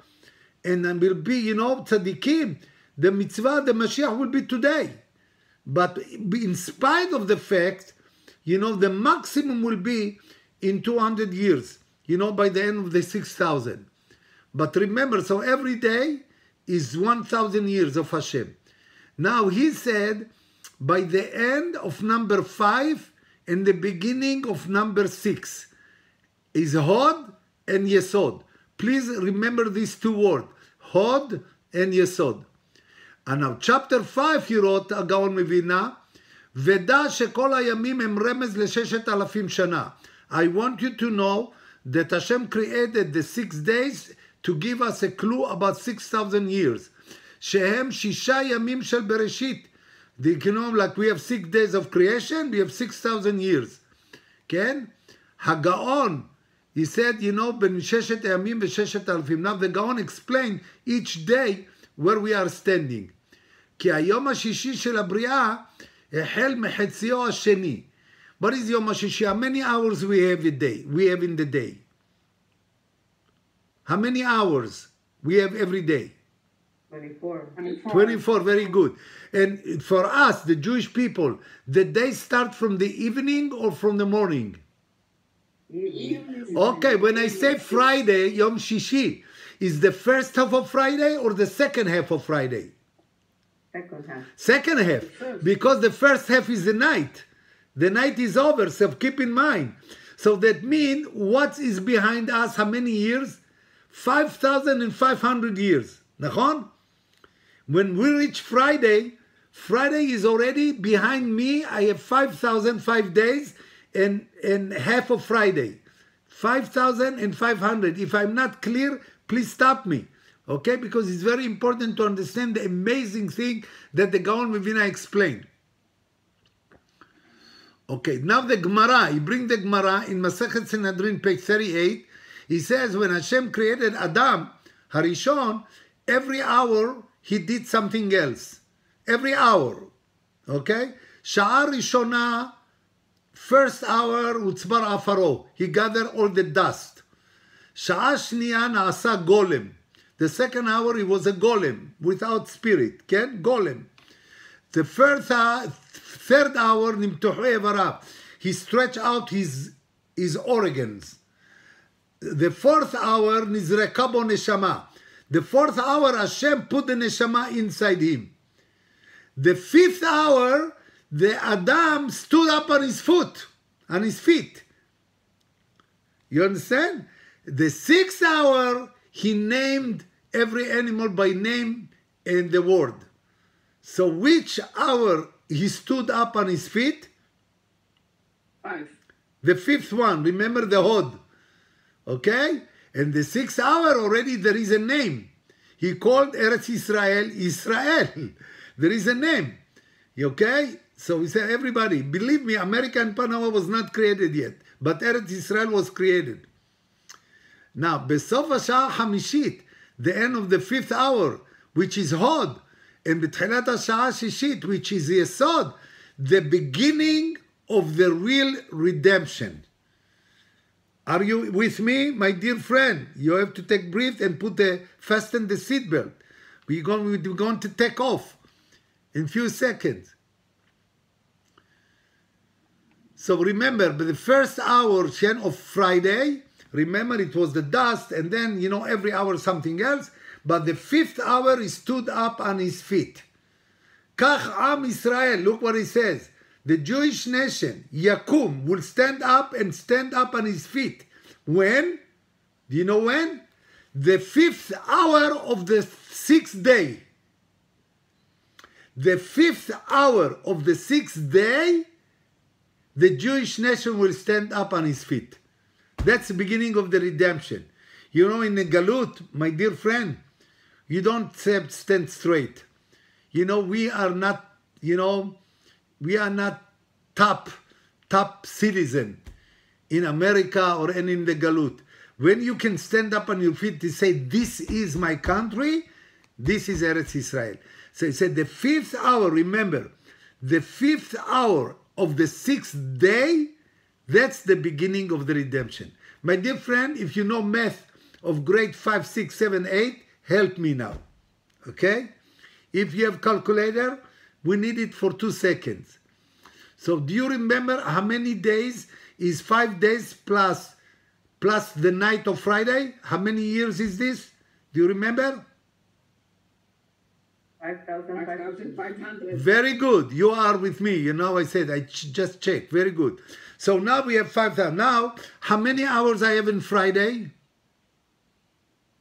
and will be, you know, tzaddikim, the mitzvah, the Mashiach will be today. But in spite of the fact, you know, the maximum will be in 200 years, you know, by the end of the 6,000. But remember, so every day is 1,000 years of Hashem. Now he said, by the end of number five and the beginning of number six is Hod and Yesod. Please remember these two words, Hod and Yesod. And now chapter 5 he wrote, הגאון מבינה, ודע שכל הימים הם רמז לששת אלפים שנה. I want you to know that Hashem created the six days to give us a clue about 6,000 years. שהם שישה ימים של בראשית. The, you know, like we have six days of creation, we have 6,000 years. כן? הגאון, He said, you know, בין ששת הימים וששת אלפים. Now the Gaon explained each day where we are standing. כי היום השישי של הבריאה החל מחציו השני. What is יום השישי? How many hours we have a day? We have in the day. How many hours we have every day? 24. 24. 24, very good. And for us, the Jewish people, the day start from the evening or from the morning? Evening. Okay, when I say Friday, Yom Shishi, is the first half of Friday or the second half of Friday? Second half. Second half, because the first half is the night. The night is over, so keep in mind. So that means what is behind us, how many years? 5,500 years. Nahon? When we reach Friday, Friday is already behind me. I have 5,005 days and, and half of Friday. 5,500. If I'm not clear, please stop me. Okay? Because it's very important to understand the amazing thing that the Gaon meVilna explained. Okay, now the Gemara. You bring the Gemara in Masechet Sanhedrin, page 38. He says, when Hashem created Adam, Harishon, every hour he did something else. Every hour. Okay? Sha'ar Rishona, first hour, Utzbar Afaro. He gathered all the dust. Sha'ar Shniya Na'asa Golem. The second hour, he was a golem, without spirit. Ken? Golem. The uh, third hour, Nimtuhu Evarav. He stretched out his, his organs. The fourth hour, Nizrekabo Neshama. The fourth hour, Hashem put the Neshama inside him. The fifth hour, the Adam stood up on his foot, on his feet. You understand? The sixth hour, he named every animal by name and the word. So which hour he stood up on his feet? Five. The fifth one, remember the Hod. Okay? And the sixth hour already there is a name. He called Eretz Israel Israel. There is a name. Okay? So we say, everybody, believe me, America and Panama was not created yet, but Eretz Israel was created. Now, בסוף השעה החמישית, the end of the fifth hour, which is Hod, and בתחילת השעה השישית, which is יסוד, the beginning of the real redemption. Are you with me, my dear friend? You have to take breath and put the fasten the seatbelt. We're going, we're going to take off in few seconds. So remember, the first hour Shen of Friday, remember it was the dust, and then you know every hour something else. But the fifth hour he stood up on his feet. Kach Am Israel, look what he says. The Jewish nation, Yakum, will stand up and stand up on his feet. When? Do you know when? The fifth hour of the sixth day. The fifth hour of the sixth day, the Jewish nation will stand up on his feet. That's the beginning of the redemption. You know, in the Galut, my dear friend, you don't stand straight. You know, we are not, you know, we are not top, top citizen in America or any in the Galut. When you can stand up on your feet to say, this is my country, this is Eretz Israel. So he said, the fifth hour, remember, the fifth hour of the sixth day, that's the beginning of the redemption. My dear friend, if you know math of grade 5, 6, 7, 8, help me now. Okay? If you have calculator, we need it for two seconds. So do you remember how many days is five days plus plus the night of Friday? How many years is this? Do you remember? 5,500. 5,500. Very good. You are with me. You know, I said I ch- just checked. Very good. So now we have five thousand. Now, how many hours I have in Friday?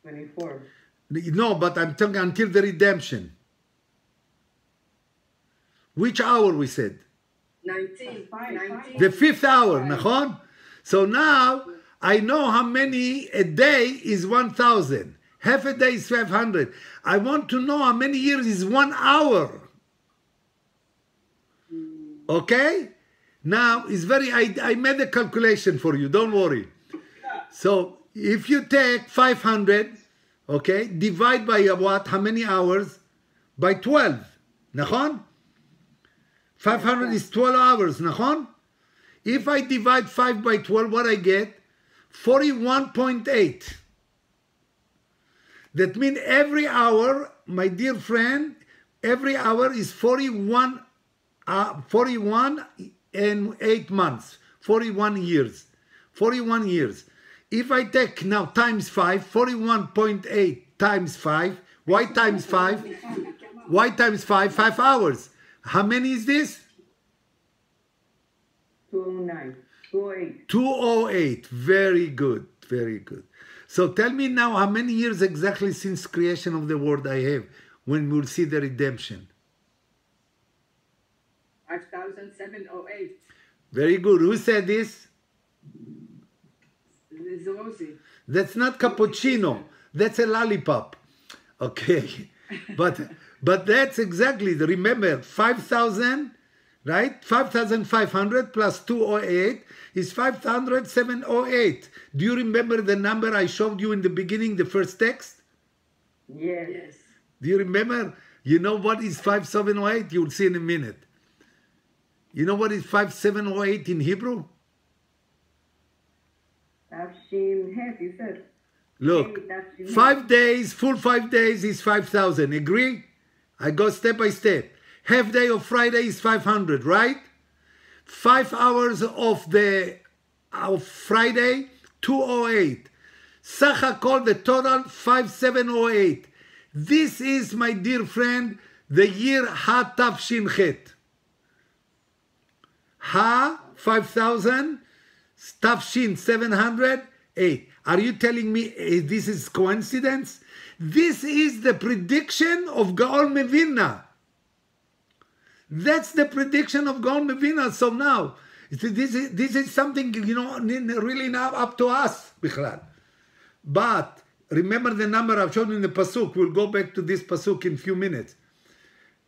24. No, but I'm talking until the redemption Which hour we said? 19. Five, 19. The fifth hour, nachon? So now I know how many a day is 1,000. Half a day is 500. I want to know how many years is one hour. Okay? Now, it's very, I, I made a calculation for you, don't worry. So if you take 500, okay, divide by what? How many hours? By 12. נכון? 500 is 12 hours, נכון? If I divide 5 by 12, what I get? 41.8. That means every hour, my dear friend, every hour is 41, uh, 41 and 8 months, 41 years. 41 years. If I take now times 5, 41.8 times 5, why times 5? Why times 5? 5 hours. How many is this? 209, 208. 208. Very good. Very good. So tell me now how many years exactly since creation of the world I have when we'll see the redemption. 5,708. Very good. Who said this? This. That's not cappuccino. That's a lollipop. Okay. But but that's exactly the remember 5000 right? 5500 plus 208 is 5708 do you remember the number i showed you in the beginning the first text? Yes. Do you remember? You know what is 5708 you'll see in a minute. You know what is 5708 in hebrew? Tav Shin Hef, you said. look five days full five days is 5000 agree I go step by step. Half day of Friday is 500, right? Five hours of the of Friday, 208. Sacha called the total 5708. This is, my dear friend, the year Ha Tav Shin Chet. Ha 5000, Tav Shin 708. Are you telling me eh, this is coincidence? This is the prediction of Gaol meVilna. That's the prediction of Gaon meVilna. So now, this is, this is something, you know, really now up to us, Bichlal. But remember the number I've shown in the Pasuk. We'll go back to this Pasuk in a few minutes.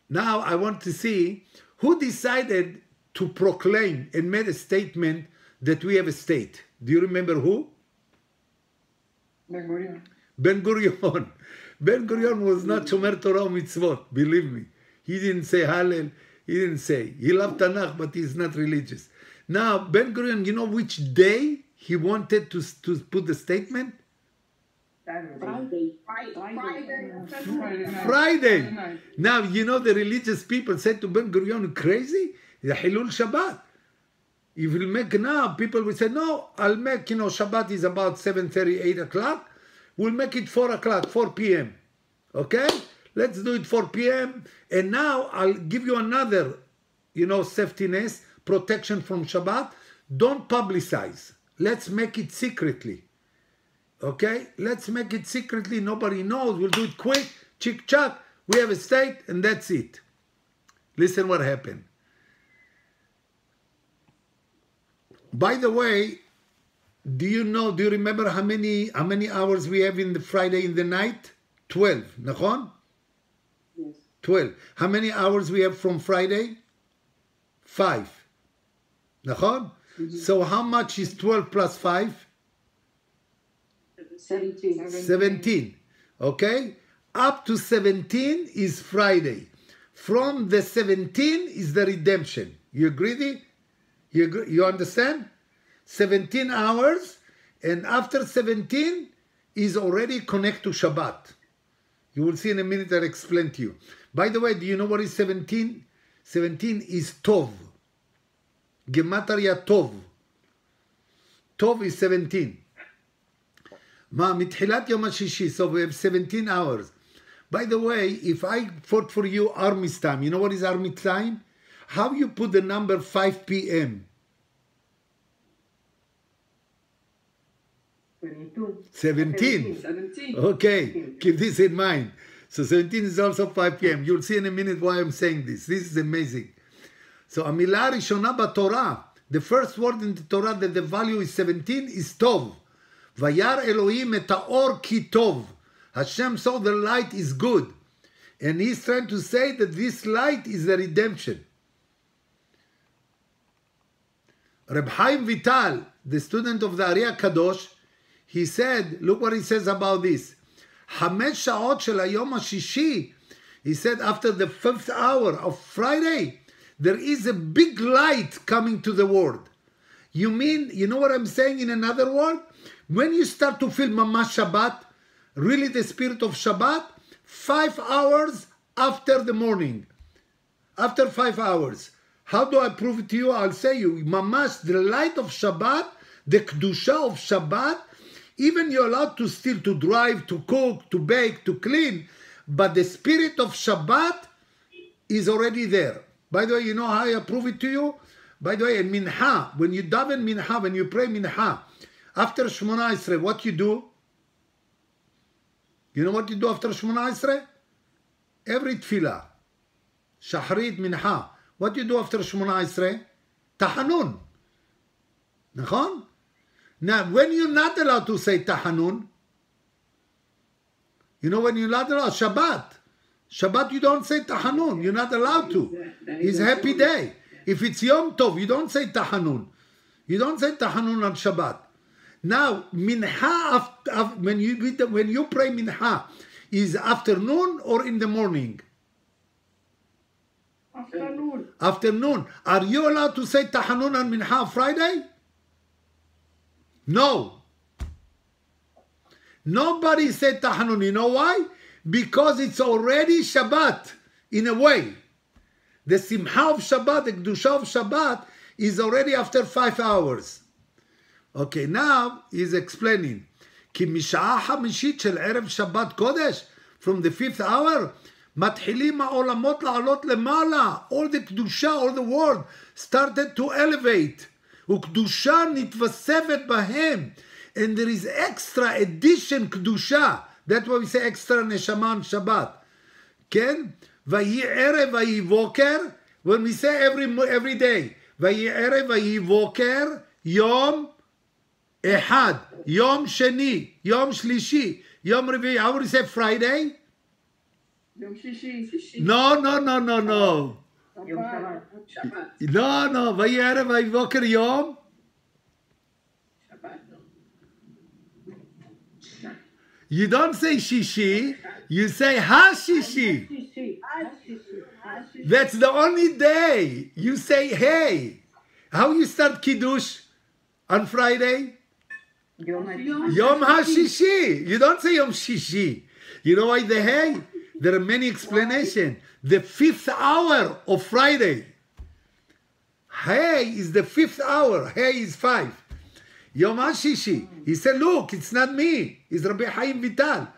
Now I want to see who decided to proclaim and made a statement that we have a state. Do you remember who? Ben Gurion. Ben Gurion. Ben Gurion was not Shomer Torah or mitzvot, believe me. He didn't say Hallel, he didn't say. He loved Tanakh, but he's not religious. Now, Ben Gurion, you know which day he wanted to, to put the statement? Friday. Friday, Friday. Friday. Friday. Friday. Now, you know the religious people said to Ben Gurion, crazy? The Hilul Shabbat. If you make now, people will say, no, I'll make, you know, Shabbat is about 7.30, 8 o'clock. We'll make it 4 o'clock, 4 p.m. Okay? Let's do it 4 p.m. And now I'll give you another, you know, safety net, protection from Shabbat. Don't publicize. Let's make it secretly. Okay? Let's make it secretly. Nobody knows. We'll do it quick. Chick chuck. We have a state and that's it. Listen what happened. By the way, do you know, do you remember how many how many hours we have in the Friday in the night? 12, נכון? Yes. 12. How many hours we have from Friday? 5. נכון? So how much is 12 plus 5? 17. 17. Okay? Up to 17 is Friday. From the 17 is the redemption. You agree? Di? You agree? You understand? 17 hours, and after 17 is already connect to Shabbat. You will see in a minute I'll explain to you. By the way, do you know what is 17? 17 is Tov. Gematria Tov. Tov is 17. Ma mithilat yom hashishi, so we have 17 hours. By the way, if I fought for you army time, you know what is army time? How you put the number 5 p.m.? 22. 17. 17. Okay, keep this in mind. So 17 is also 5 p.m. You'll see in a minute why I'm saying this. This is amazing. So המילה הראשונה בתורה, the first word in the Torah that the value is 17 is טוב. וירא אלוהים את האור כי טוב. Hashem saw the light is good. And he's trying to say that this light is the redemption. Reb Chaim Vital, the student of the Ari Kadosh, he said, look what he says about this. חמש שעות של היום השישי, he said after the fifth hour of Friday, there is a big light coming to the world. You mean, you know what I'm saying in another word? When you start to feel Mamash Shabbat, really the spirit of Shabbat, five hours after the morning. After five hours. How do I prove it to you? I'll say you, Mamash, the light of Shabbat, the Kedusha of Shabbat, even you're allowed to still to drive, to cook, to bake, to clean, but the spirit of Shabbat is already there. By the way, you know how I prove it to you? By the way, in Minha, when you daven Minha, when you pray Minha, after Shemona Esrei, what you do? You know what you do after Shemona Esrei? Every tefillah, Shahrit, Minha. What you do after Shemona Esrei? Tahanun. נכון? Now, when you're not allowed to say Tahanun, you know when you're not allowed, Shabbat. Shabbat, you don't say Tahanun. You're not allowed to. It's a happy day. If it's Yom Tov, you don't say Tahanun. You don't say Tahanun on Shabbat. Now, Minha, after, when, you, when you pray Minha, is afternoon or in the morning? Afternoon. Afternoon. Are you allowed to say Tahanun on Minha Friday? No. Nobody said Tahanun. You know why? Because it's already Shabbat in a way. The Simcha of Shabbat, the Kedusha of Shabbat is already after five hours. Okay, now he's explaining. כי משעה חמישית של ערב שבת קודש, from the fifth hour, מתחילים העולמות לעלות למעלה. All the קדושה, all the world started to elevate. וקדושה נתווספת בהם. And there is extra addition קדושה. That's why we say extra נשמה on שבת. כן? ויהי ערב ויהי בוקר, when we say every, every day, ויהי ערב ויהי בוקר, יום אחד, יום שני, יום שלישי, יום רביעי, how would you say Friday? יום שישי. No, no, no, no, no. יום שבת. Shabbat. No, no, ויהי ערב ויהי בוקר יום. Shabbat. You don't say shishi, you say ha-shishi. שישי. השישי. השישי. That's the only day. You say hey. How you start kiddush on Friday? יום השישי. Yom HaShishi. You don't say Yom Shishi. You know why the hey? There are many explanations. The fifth hour of Friday. Hey is the fifth hour. Hey is five. Yom HaShishi. He said, look, it's not me. It's Rabbi Chaim Vital.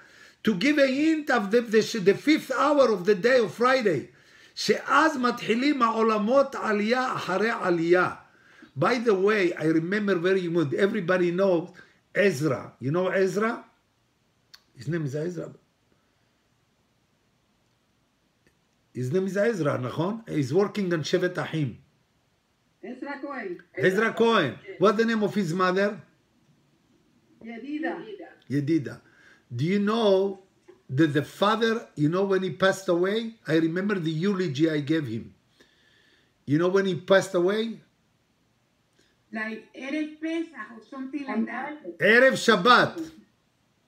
To give a hint of the, the, the fifth hour of the day of Friday. שאז מתחילים העולמות עלייה אחרי עלייה. By the way, I remember very good. Everybody knows Ezra. You know Ezra? His name is Ezra. His name is Ezra, נכון? He's working on Shevet Ahim. עזרא כהן. Ezra Cohen. What's the name of his mother? ידידה. Yedida. Do you know that the father, you know, when he passed away, I remember the eulogy I gave him. You know when he passed away? like Erev Pesach or something like that. Erev Shabbat.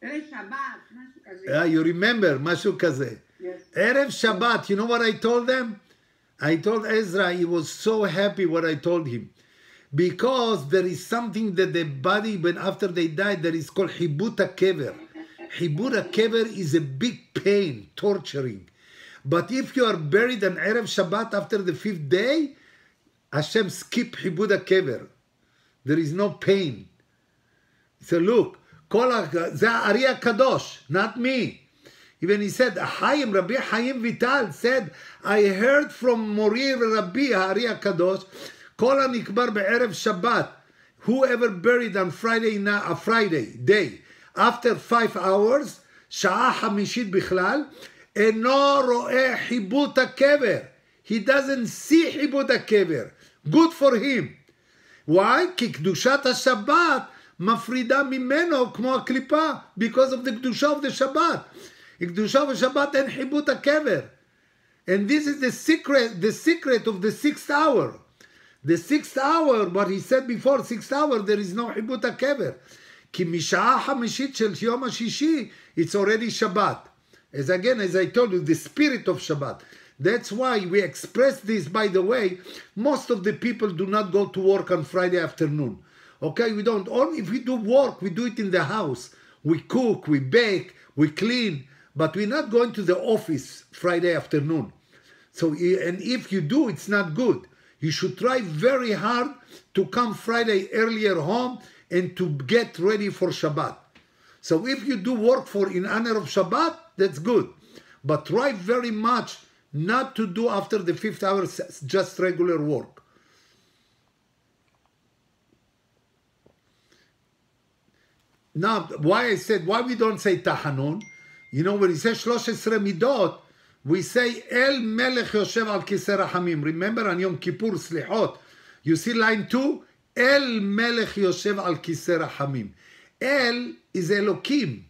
Erev Shabbat, משהו כזה. Yeah, you remember, משהו כזה. Yes. Erev Shabbat, you know what I told them? I told Ezra he was so happy what I told him. Because there is something that the body, when after they die, that is called Hibuta Kever. Hibuta Kever is a big pain, torturing. But if you are buried on Erev Shabbat after the fifth day, Hashem skip Hibuta Kever. There is no pain. So look, כל ה- זה הארי הקדוש, not me. Even he said, Chaim, Rabbi Chaim Vital said, I heard from Mori Rabbi הארי הקדוש, כל הנקבר בערב שבת, whoever buried on Friday, na- a Friday day, after five hours, שעה חמישית בכלל, אינו רואה חיבוט הקבר. He doesn't see חיבוט הקבר. Good for him. Why? כי קדושת השבת מפרידה ממנו כמו הקליפה, because of the קדושה of the שבת. קדושה בשבת אין חיבוט הקבר. And this is the secret, the secret of the sixth hour. The sixth hour, what he said before, sixth hour, there is no חיבוט הקבר. כי משעה החמישית של יום השישי, it's already Shabbat. As again, as I told you, the spirit of Shabbat. That's why we express this, by the way, most of the people do not go to work on Friday afternoon. Okay, we don't. Only if we do work, we do it in the house. We cook, we bake, we clean, but we're not going to the office Friday afternoon. So, and if you do, it's not good. You should try very hard to come Friday earlier home and to get ready for Shabbat. So if you do work for in honor of Shabbat, that's good. But try very much not to do after the fifth hour just regular work. Now, why I said, why we don't say Tahanun? You know, when he says 13 midot, we say El Melech Yoshev al Kisei Rachamim. Remember on Yom Kippur, Slichot. You see line 2? El Melech Yoshev al Kisei Rachamim. El is Elokim.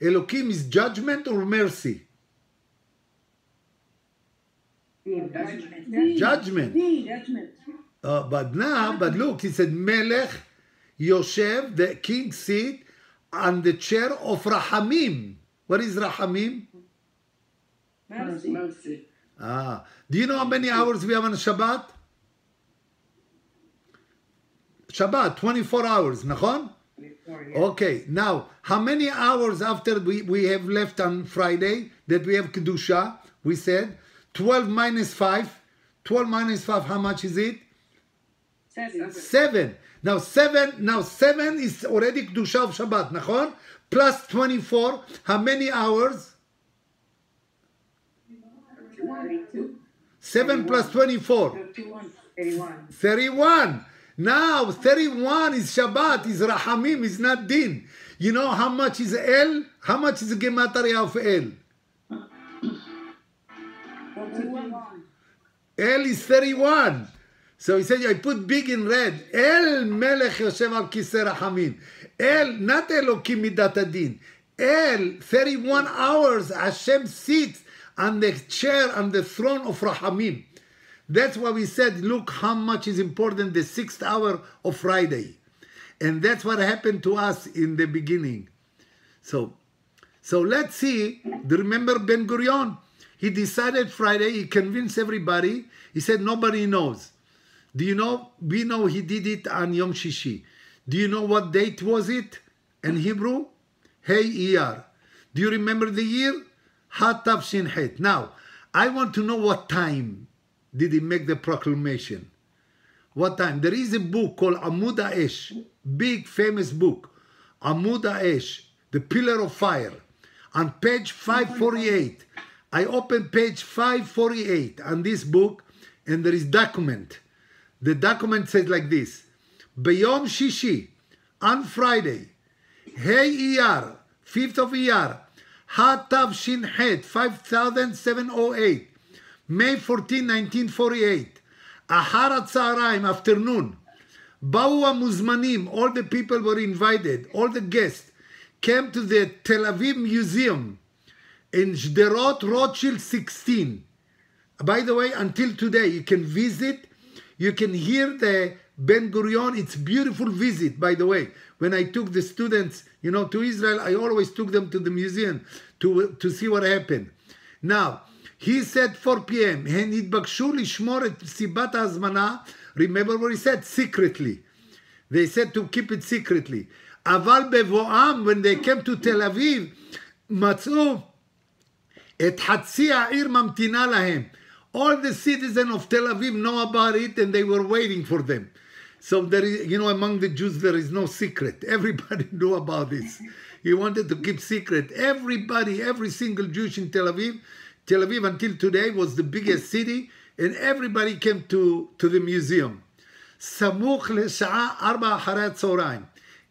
Elokim is judgment or mercy? Judgment. Judgment. Judgment. Uh, but now, but look, he said Melech Yoshev, the king seat, on the chair of Rahamim. What is Rahamim? Mercy. Mercy. Ah, do you know how many hours we have on Shabbat? Shabbat, 24 hours, nachon? Before, yeah. Okay, now, how many hours after we, we have left on Friday that we have Kedusha? We said 12 minus 5. 12 minus 5, how much is it? Seven. 7. Now 7, now 7 is already Kedusha of Shabbat, nachon? Plus 24, how many hours? 32. 7 plus 24. 31. 31. 31. Now 31 is Shabbat, is Rahamim, is not Din. You know how much is El? How much is the Gematria of El? 41. El is 31. So he said, I put big in red. El Melech Yoshev al Kisei Rahamim. El, not Elokim Midat Adin. El, 31 hours Hashem sits on the chair, on the throne of Rahamim. That's why we said, look how much is important the sixth hour of Friday. And that's what happened to us in the beginning. So, so let's see. Remember Ben Gurion? He decided Friday, he convinced everybody. He said, nobody knows. Do you know? We know he did it on Yom Shishi. Do you know what date was it in Hebrew? Hey Iyar. Do you remember the year? Hatav Shin Het. Now, I want to know what time did he make the proclamation. What time? There is a book called Amud HaEsh, big famous book. Amud HaEsh, the pillar of fire. On page 548, I open page 548 on this book, and there is document. The document says like this: Beyom Shishi, on Friday, Hey Iyar, 5th of Iyar, Hatav Shin Het, 5708, May 14, 1948, Ahar Tzaraim, afternoon, באו המוזמנים, all the people were invited, all the guests came to the Tel Aviv Museum in Shderot Rothschild 16. By the way, until today, you can visit, you can hear the Ben Gurion. It's beautiful visit, by the way. When I took the students, you know, to Israel, I always took them to the museum to, to see what happened. Now, he said 4 p.m. הם התבקשו לשמור את סיבת ההזמנה, remember what he said? Secretly. They said to keep it secretly. אבל בבואם, when they came to תל אביב, מצאו את חצי העיר ממתינה להם. All the citizens of Tel Aviv know about it and they were waiting for them. So there is, you know, among the Jews there is no secret. Everybody knew about this. He wanted to keep secret. Everybody, every single Jewish in Tel Aviv, Tel Aviv until today was the biggest city, and everybody came to, to the museum. סמוך לשעה 4 אחרי הצהריים.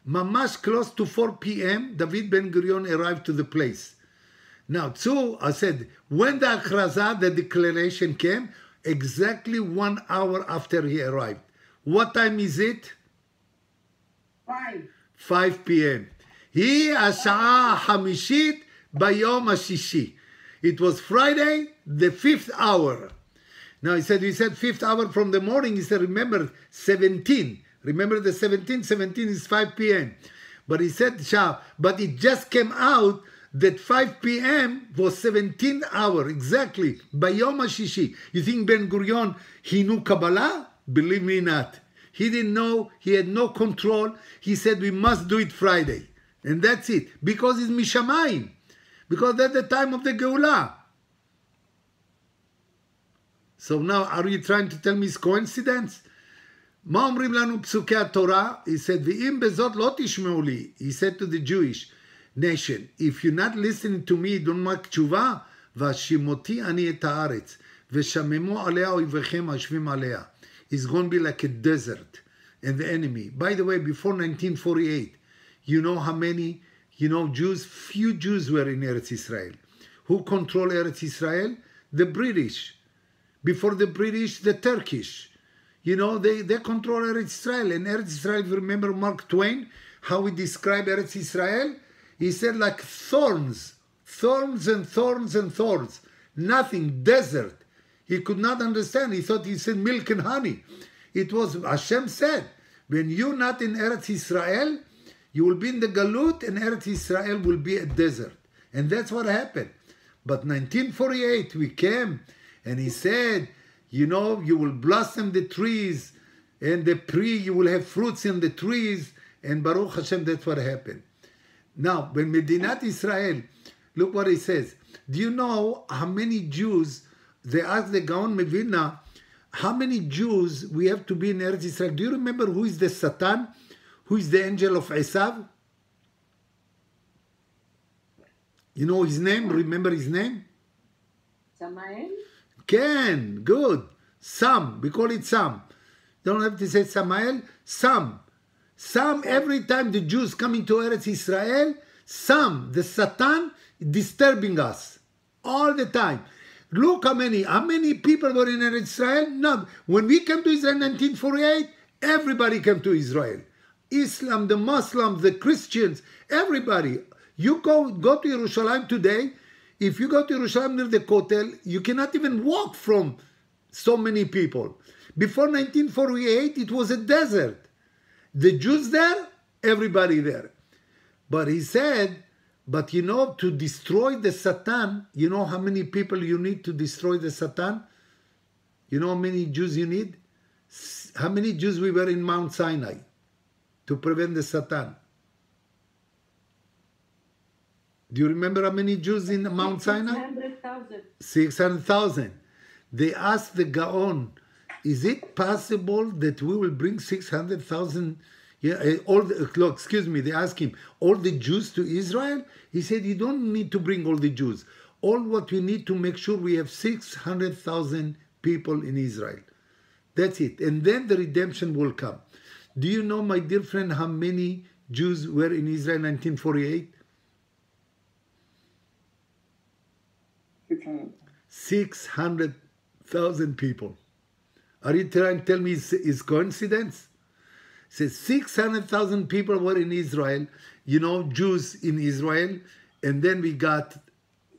ממש close to 4 p.m., David Ben Gurion arrived to the place. Now, two, I said, when the akhraza, the declaration came, exactly one hour after he arrived. What time is it? Five. 5 p.m. היא השעה החמישית ביום השישי. It was Friday, the fifth hour. Now he said, he said fifth hour from the morning. He said, remember, 17. Remember the 17? 17 is 5 p.m. But he said, Shah, but it just came out that 5 p.m. was 17 hour exactly by Yom HaShishi. You think Ben Gurion he knew Kabbalah? Believe me not. He didn't know. He had no control. He said we must do it Friday, and that's it because it's Mishamayim, because that's the time of the Geulah. So now, are you trying to tell me it's coincidence? מה אומרים לנו פסוקי התורה? He said, ואם בזאת לא תשמעו לי, he said to the Jewish nation, if you're not listening to me, don't make תשובה, והשימותי אני את הארץ, ושממו עליה אויביכם היושבים עליה. It's going to be like a desert, and the enemy. By the way, before 1948, you know how many, you know, Jews, few Jews were in Eretz Israel. Who control Eretz Israel? The British. Before the British, the Turkish. You know, they, they control Eretz Israel. And Eretz Israel, remember Mark Twain, how he described Eretz Israel? He said like thorns, thorns and thorns and thorns. Nothing, desert. He could not understand. He thought he said milk and honey. It was, Hashem said, when you're not in Eretz Israel, you will be in the Galut and Eretz Israel will be a desert. And that's what happened. But 1948, we came and he said, you know, you will blossom the trees and the tree, you will have fruits in the trees. And Baruch Hashem, that's what happened. Now, when Medinat Israel, look what he says. Do you know how many Jews, they asked the Gaon Mevilna, how many Jews we have to be in Eretz Israel? Do you remember who is the Satan? Who is the angel of Esav? You know his name? Remember his name? Samael? Ken, good. Sam, we call it Sam. Don't have to say Samael, Sam. Sam, every time the Jews come into Eretz Israel, Sam, the Satan, disturbing us all the time. Look how many, how many people were in Israel? No. When we came to Israel in 1948, everybody came to Israel. Islam, the Muslims, the Christians, everybody. You go, go to Jerusalem today, if you go to Jerusalem near the Kotel, you cannot even walk from so many people. Before 1948, it was a desert. The Jews there, everybody there. But he said, but you know, to destroy the Satan, you know how many people you need to destroy the Satan? You know how many Jews you need? How many Jews we were in Mount Sinai to prevent the Satan? Do you remember how many Jews in Mount Sinai? 600,000. 600,000. They asked the Gaon, is it possible that we will bring 600,000, yeah, eh, all the, look, excuse me, they asked him, all the Jews to Israel? He said, you don't need to bring all the Jews. All what we need to make sure we have 600,000 people in Israel. That's it. And then the redemption will come. Do you know, my dear friend, how many Jews were in Israel in 1948? 600,000 people. Are you trying to tell me it's, it's coincidence? Says 600,000 people were in Israel, you know, Jews in Israel, and then we got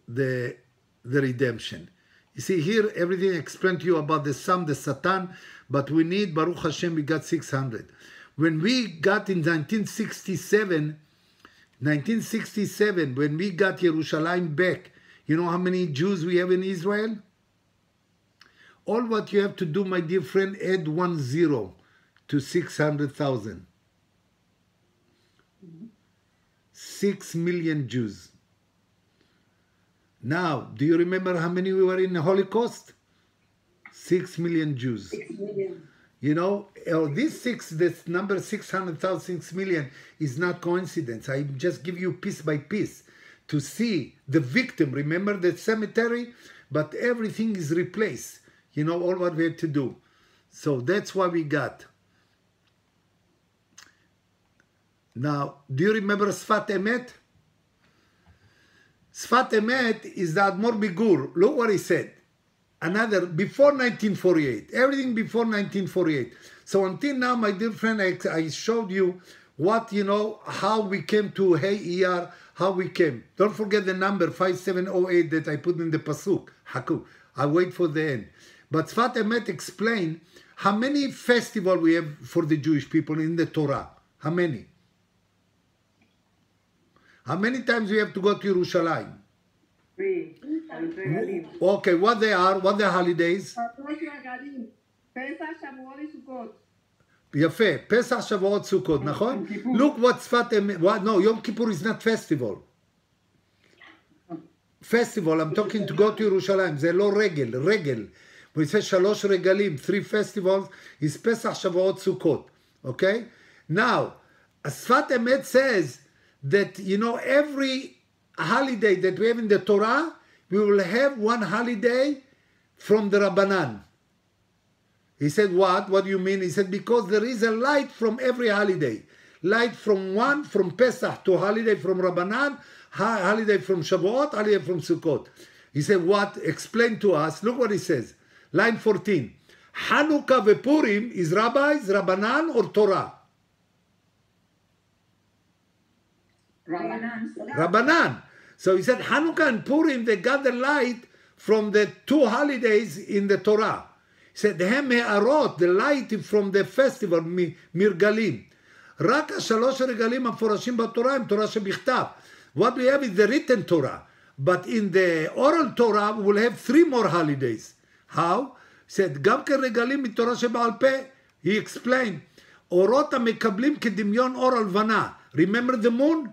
the, the redemption. You see, here everything explained to you about the Sam, the Satan, but we need, Baruch Hashem, we got 600. When we got in 1967, 1967, when we got Jerusalem back, you know how many Jews we have in Israel? All what you have to do, my dear friend, add one zero to 600,000. Six million Jews. Now, do you remember how many we were in the Holocaust? Six million Jews. Six million. You know, uh, this six, this number 600,000, 6 million is not coincidence. I just give you piece by piece to see the victim. Remember the cemetery? But everything is replaced. You know, all what we had to do. So that's what we got. Now, do you remember Sfat Emet? Sfat Emet is the Admor Bigur. Look what he said. Another, before 1948. Everything before 1948. So until now, my dear friend, I, I showed you what, you know, how we came to Hey ER, how we came. Don't forget the number 5708 that I put in the Pasuk. Haku. I wait for the end. But Sfat Emet explained how many festival we have for the Jewish people in the Torah. How many? How many times we have to go to Yerushalayim? Three. Shalut regalim. Okay, what they are, what the holidays? שלוש רגלים, פסח, שבועות וסוכות. יפה, פסח, שבועות, סוכות, נכון? Look what שפת אמת, what, no, יום כיפור is not festival. festival, I'm talking to go to ירושלים, זה לא רגל, רגל. הוא יצא שלוש רגלים, three festivals, is פסח, שבועות, סוכות, okay? Now, שפת אמת says that, you know, every holiday that we have in the Torah, we will have one holiday from the Rabbanan. He said, What? What do you mean? He said, Because there is a light from every holiday. Light from one, from Pesach to holiday from Rabbanan, holiday from Shavuot, holiday from Sukkot. He said, What? Explain to us. Look what he says. Line 14. Hanukkah vePurim is rabbis, Rabbanan, or Torah? רבנן. Rabbanan. So he said Hanukkah and Purim, they got the light from the two holidays in the Torah. He said, הם הערות, the light from the festival, מ- מרגלים. רק השלוש הרגלים המפורשים בתורה הם תורה שבכתב. What we have is the written Torah. But in the oral Torah, we will have three more holidays. How? He said, גם כרגלים מתורה שבעל פה. He explained. אורות המקבלים כדמיון אור הלבנה. Remember the moon?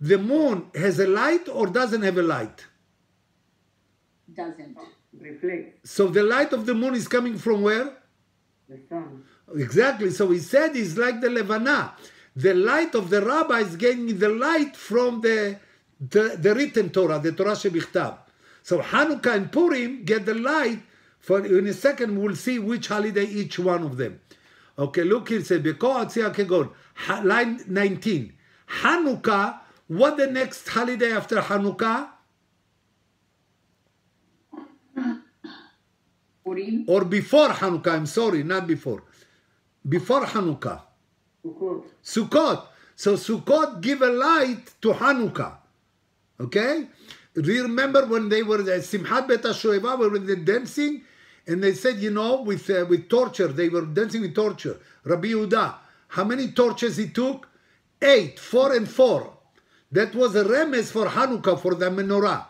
The moon has a light or doesn't have a light? Doesn't. Reflect So the light of the moon is coming from where? the sun. Exactly. So he said it's like the Levana. The light of the rabbi is getting the light from the, the, the written Torah, the Torah Shebichtav. So Hanukkah and Purim get the light. For in a second we'll see which holiday each one of them. Okay, look here. Say Beko Atzia Kegon. Ha- Line 19. Hanukkah. What the next holiday after Hanukkah? Purim. Or before Hanukkah? I'm sorry, not before. Before Hanukkah. Sukkot. Sukkot. So Sukkot give a light to Hanukkah. Okay? Do you remember when they were at Simchat Bet HaShoeva, where they were dancing? And they said, you know, with, uh, with torture, they were dancing with torture. Rabbi Yehuda, how many torches he took? Eight, four and four. That was a remez for Hanukkah, for the menorah.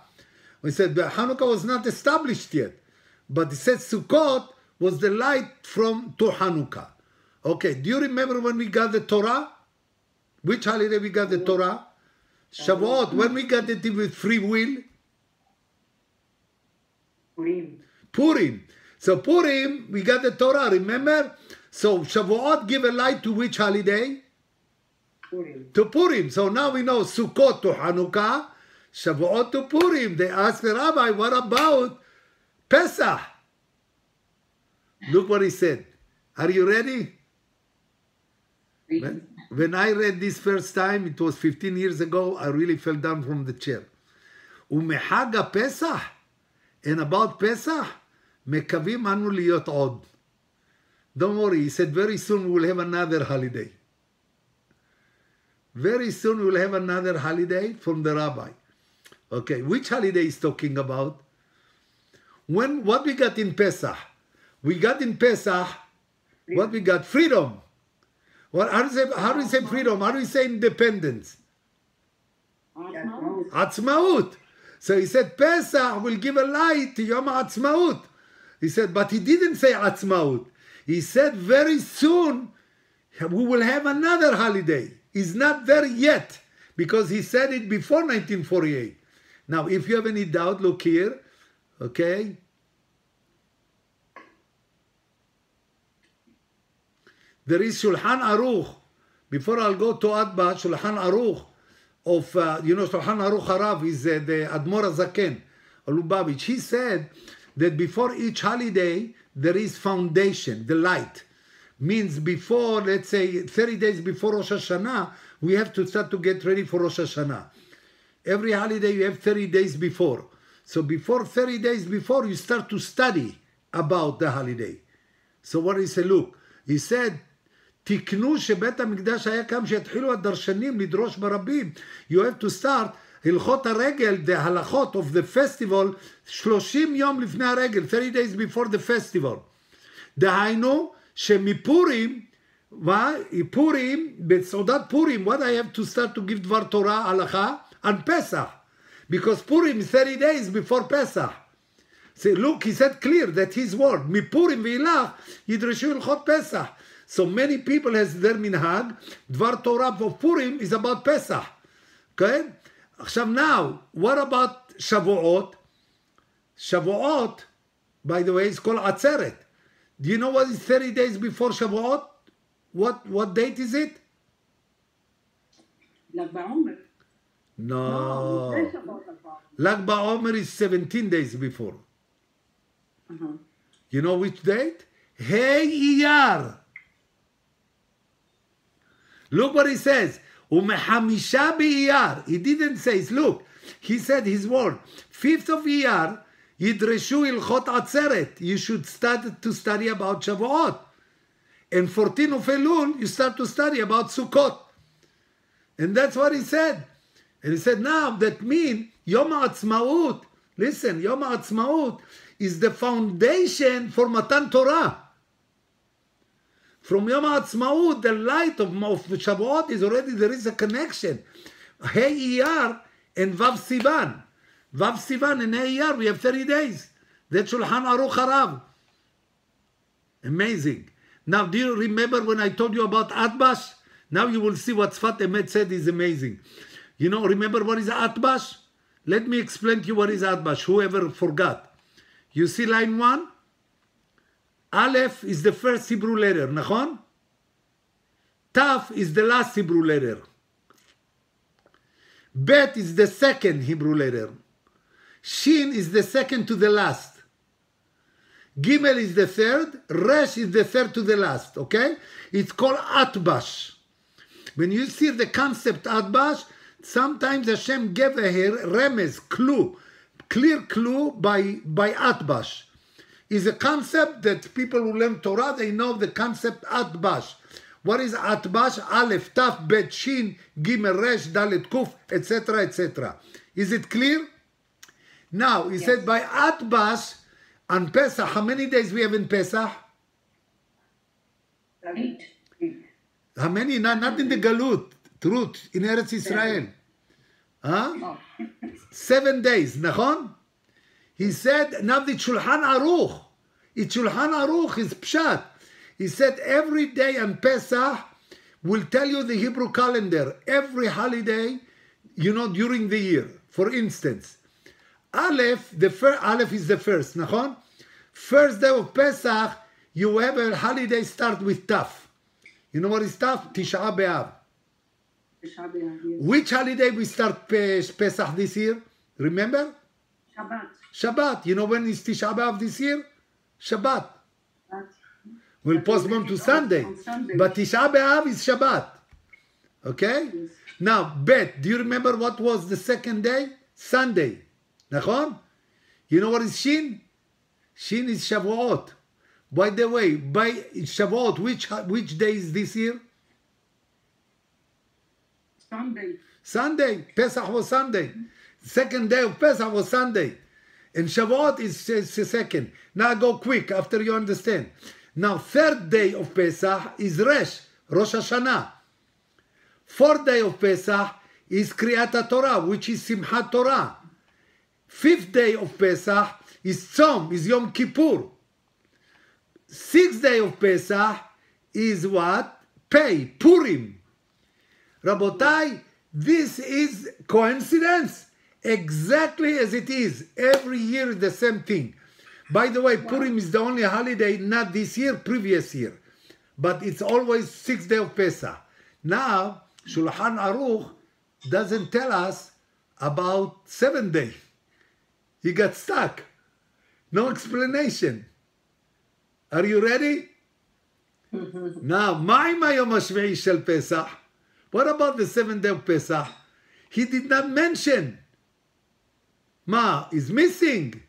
We said that Hanukkah was not established yet. But it said Sukkot was the light from to Hanukkah. Okay, do you remember when we got the Torah? Which holiday we got the Torah? Shavuot. Mm-hmm. When we got it with free will? Purim. Purim. So Purim, we got the Torah, remember? So Shavuot give a light to which holiday? Purim. To Purim. So now we know Sukkot to Hanukkah, Shavuot to Purim. They asked the rabbi, what about Pesach? Look what he said. Are you ready? When, when I read this first time, it was 15 years ago, I really fell down from the chair. ומחג הפסח, and about Pesach, מקווים אנו להיות עוד. Don't worry, he said very soon we'll have another holiday. Very soon we'll have another holiday from the rabbi. Okay, which holiday is talking about? When what we got in Pesach? We got in Pesach what we got? Freedom. What how do you say how do you say freedom? How do you say independence? Yatzmaut. Atzmaut. So he said Pesach will give a light to Yom Atzmaut. He said, but he didn't say Atzmaut. He said very soon we will have another holiday. He's not there yet because he said it before 1948. Now, if you have any doubt, look here. Okay. There is Shulchan Aruch. Before I'll go to Adba, Shulchan Aruch of, uh, you know, Shulchan Aruch Harav is uh, the Admor Zaken, Lubavitch. He said that before each holiday, there is foundation, the light Means before, let's say, 30 days before Rosh Hashanah, we have to start to get ready for Rosh Hashanah. Every holiday you have 30 days before. So before 30 days before, you start to study about the holiday. So what he said, look, he said, תקנו שבית המקדש היה קם שיתחילו הדרשנים לדרוש ברבים. You have to start הלכות הרגל, the הלכות of the festival, 30 יום לפני הרגל, 30 days before the festival. דהיינו, שמפורים, מה? פורים, בסעודת פורים, what I have to start to give דבר תורה, הלכה, and Pesach. Because Purim is 30 days before Pesach. See, look, he said clear that his word, מפורים ואילך ידרשו הלכות פסח. So many people has their minhag, דבר תורה for Purim is about Pesach. Okay? עכשיו now, what about שבועות? שבועות, by the way, is called עצרת. Do you know what is 30 days before Shavuot? What what date is it? Lag BaOmer. No. Lag BaOmer is 17 days before. Uh -huh. You know which date? Hey Iyar. Look what he says. Umehamisha Iyar. He didn't say, look, he said his word. Fifth of Iyar, Yidreshu Ilchot Atzeret. You should start to study about Shavuot. And 14 of Elul, you start to study about Sukkot. And that's what he said. And he said, now that means Yom HaAtzmaut, listen, Yom HaAtzmaut is the foundation for Matan Torah. From Yom HaAtzmaut, the light of, of Shavuot is already, there is a connection. Hey Iyar and Vav Sivan. Vav Sivan and Hey Iyar, we have 30 days. That's Shulchan Aruch Harav. Amazing. Now, do you remember when I told you about Atbash? Now you will see what Sfat Emet said is amazing. You know, remember what is Atbash? Let me explain to you what is Atbash, whoever forgot. You see line 1? Aleph is the first Hebrew letter, נכון? Taf is the last Hebrew letter. Bet is the second Hebrew letter. Shin is the second to the last. Gimel is the third. Resh is the third to the last. Okay? It's called Atbash. When you see the concept Atbash, sometimes Hashem gave a remez, clue, clear clue by, by Atbash. Is a concept that people who learn Torah, they know the concept Atbash. What is Atbash? Aleph, Taf, Bet, Shin, Gimel, Resh, Dalet, Kuf, etc., etc. Is it clear? Now, he yes. said by Atbash on Pesach, how many days we have in Pesach? Eight. How many? Not, not in the Galut, truth, in Eretz Israel. Huh? Oh. Seven days, Nahon, He said, now the Shulchan Aruch. It's Shulchan Aruch, is Pshat. He said, every day on Pesach will tell you the Hebrew calendar. Every holiday, you know, during the year. For instance, Aleph, the first, Aleph is the first, נכון? First day of Pesach, you have a holiday start with Taf. You know what is Taf? Tisha B'Av. תשעה באב. yes. Which holiday we start Pe- Pesach this year? Remember? שבת. Shabbat. You know when is Tisha B'Av this year? Shabbat. שבת. We'll postpone to Sunday. On Sunday. But Tisha B'Av is Shabbat. Okay? Yes. Now, Bet, do you remember what was the second day? Sunday. נכון? You know what is Shin? Shin is Shavuot. By the way, by Shavuot, which, which day is this year? Sunday. Sunday. Pesach was Sunday. Second day of Pesach was Sunday. And Shavuot is, is the second. Now go quick after you understand. Now third day of Pesach is Resh, Rosh Hashanah. Fourth day of Pesach is Kriyat Torah, which is Simchat Torah. Fifth day of Pesach is Tzom, is Yom Kippur. Sixth day of Pesach is what? Pei, Purim. Rabotai, this is coincidence? Exactly as it is. Every year is the same thing. By the way, Purim is the only holiday, not this year, previous year. But it's always sixth day of Pesach. Now, Shulchan Aruch doesn't tell us about seven day. He got stuck. No explanation. Are you ready? Mm-hmm. now, my Mayomashvei Shel Pesach. What about the seventh day of Pesach? He did not mention. Ma is missing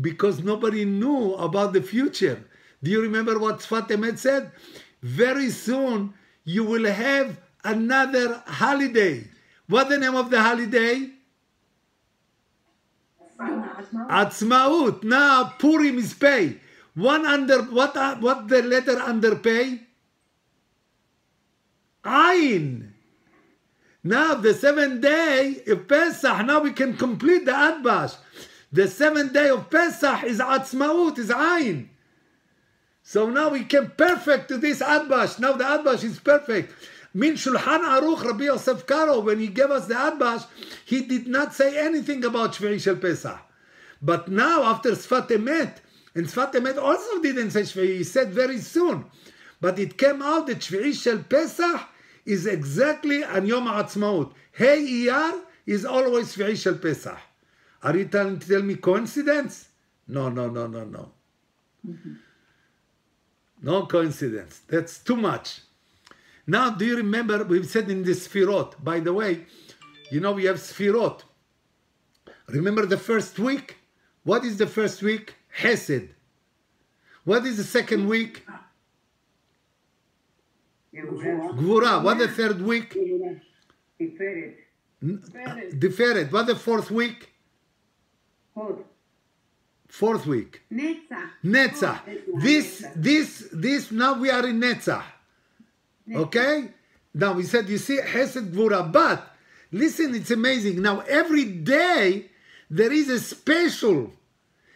because nobody knew about the future. Do you remember what Sfat Emet said? Very soon you will have another holiday. What the name of the holiday? Atzmaut. Now Purim is pay. One under what? uh, What the letter under pay? Ayin. Now the seventh day of Pesach, now we can complete the Atbash. The seventh day of Pesach is Atzmaut, is Ayin. So now we can perfect to this Atbash. Now the Atbash is perfect. Min Shulchan Aruch Rabbi Yosef Karo, when he gave us the Atbash, he did not say anything about Shvi'i Shel Pesach. But now after Sfat Emet, and Sfat Emet also didn't say Shvi'i, he said very soon. But it came out that Shvi'i Shel Pesach is exactly on Yom HaAtzmaut. Hey Iyar is always Shvi'i Shel Pesach. Are you trying to tell me coincidence? No, no, no, no, no. Mm-hmm. No coincidence. That's too much. Now, do you remember we've said in the Sfirot? By the way, you know we have Sfirot. Remember the first week? What is the first week? Hesed. What is the second week? Gvura. What the third week? Tiferet. Deferet. What the fourth week? Fourth week. Netzach. Netzach. This, this, this, now we are in Netzach. Okay? Now we said, you see, Hesed Gvura. But listen, it's amazing. Now every day there is a special.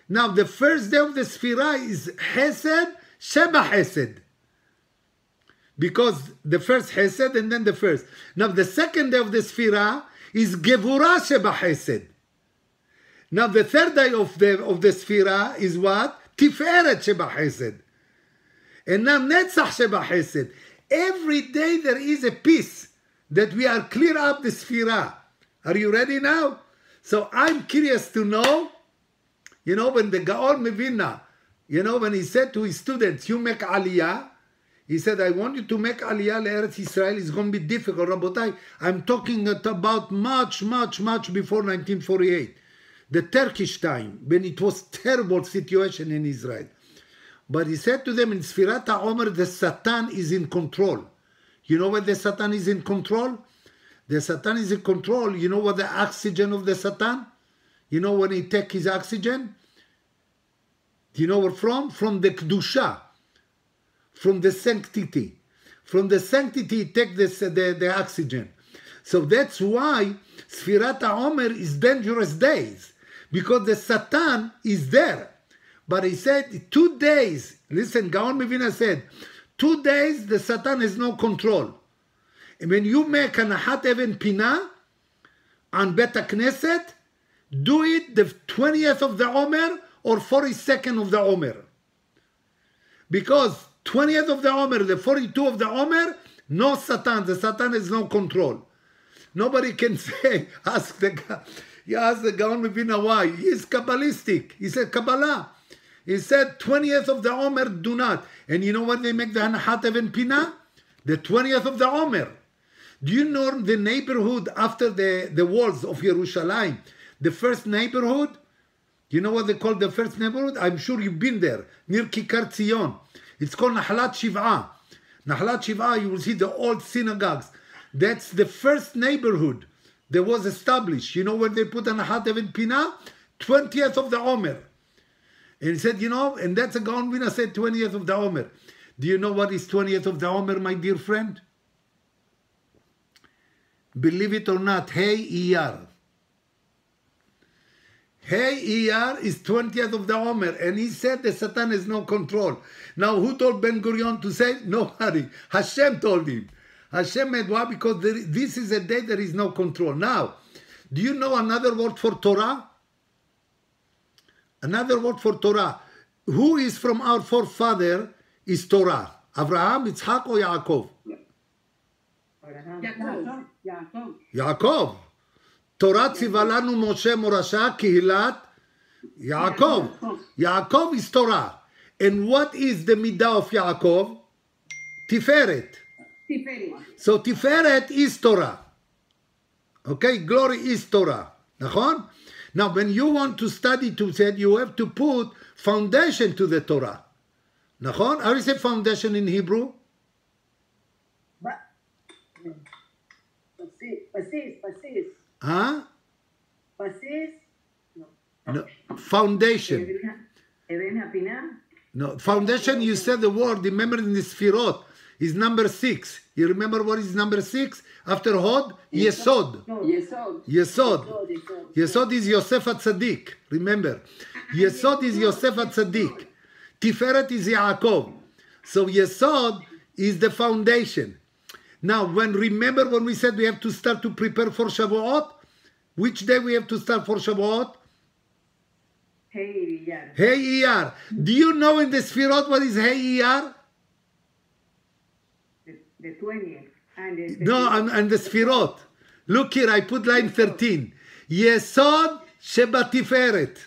Now the first day of the Sphira is Hesed, Sheba Hesed. Because the first Hesed and then the first. Now the second day of the Sphira is Gevura Sheba Hesed. Now the third day of the of the Sphira is what? Tiferet Sheba Hesed. And now Netzach Sheba Hesed. Every day there is a piece that we are clear up the Sphira. Are you ready now? So I'm curious to know, you know, when the Gaon meVilna, you know, when he said to his students, you make Aliyah, he said, I want you to make Aliyah Eretz Israel. It's going to be difficult. Rabotai, I'm talking about much, much, much before 1948. The Turkish time, when it was terrible situation in Israel. But he said to them in Sfirat HaOmer, the Satan is in control. You know what the Satan is in control? The Satan is in control. You know what the oxygen of the Satan? You know when he take his oxygen? Do you know where from? From the Kedusha. From the sanctity. From the sanctity, he take this, the, the oxygen. So that's why Sfirat HaOmer is dangerous days. Because the Satan is there. But he said, two days, listen, Gaon meVilna said, two days the Satan has no control. And when you make an Ahat Even Pina on Beta Knesset, do it the 20th of the Omer or 42nd of the Omer. Because 20th of the Omer, the 42 of the Omer, no Satan. The Satan has no control. Nobody can say, ask the guy. You ask the Gaon meVilna why. He's Kabbalistic. He said Kabbalah. He said 20th of the Omer do not. And you know what they make the Hanahat Even Pina? The 20th of the Omer. Do you know the neighborhood after the, the walls of Jerusalem? The first neighborhood? You know what they call the first neighborhood? I'm sure you've been there, near Kikar Tzion. It's called Nahlat Shiv'ah. Nahlat Shiv'ah, you will see the old synagogues. That's the first neighborhood that was established. You know where they put an Ahat Even Pina? 20th of the Omer. And he said, you know, and that's a Gaon Vina said 20th of the Omer. Do you know what is 20th of the Omer, my dear friend? Believe it or not, Hey Iyar. Hey Iyar is 20th of the Omer. And he said the Satan has no control. Now, who told Ben Gurion to say? Nobody. Hashem told him. Hashem made why? Because there, this is a day there is no control. Now, do you know another word for Torah? Another word for Torah. Who is from our forefather is Torah? Abraham, Yitzhak, or Yaakov? Abraham. Yaakov. Yaakov. Yaakov. Torah ציווה לנו משה מורשה קהילת Yaakov. Yaakov is Torah. And what is the midah of Yaakov? Tiferet. Tiferet. So Tiferet is Torah. Okay, glory is Torah. נכון? Now, when you want to study to say, you have to put foundation to the Torah. נכון? How do you say foundation in Hebrew? Huh? Basis? No. no. Foundation. No, foundation, you said the word, remember in the Sfirot, is number six. You remember what is number six? After Hod? Yesod. Yesod. Yesod. Yesod is Yosef Atzadik. Remember. Yesod is Yosef Atzadik. Tiferet is Yaakov. So Yesod is the foundation. Now, when remember when we said we have to start to prepare for Shavuot? Which day we have to start for Shavuot? Hey, yeah. Hey Iyar. Do you know in the Sfirot what is Hey Iyar? The, the 20th. And the No, and, and the Sfirot. Look here, I put line 13. Yesod Shebatiferet.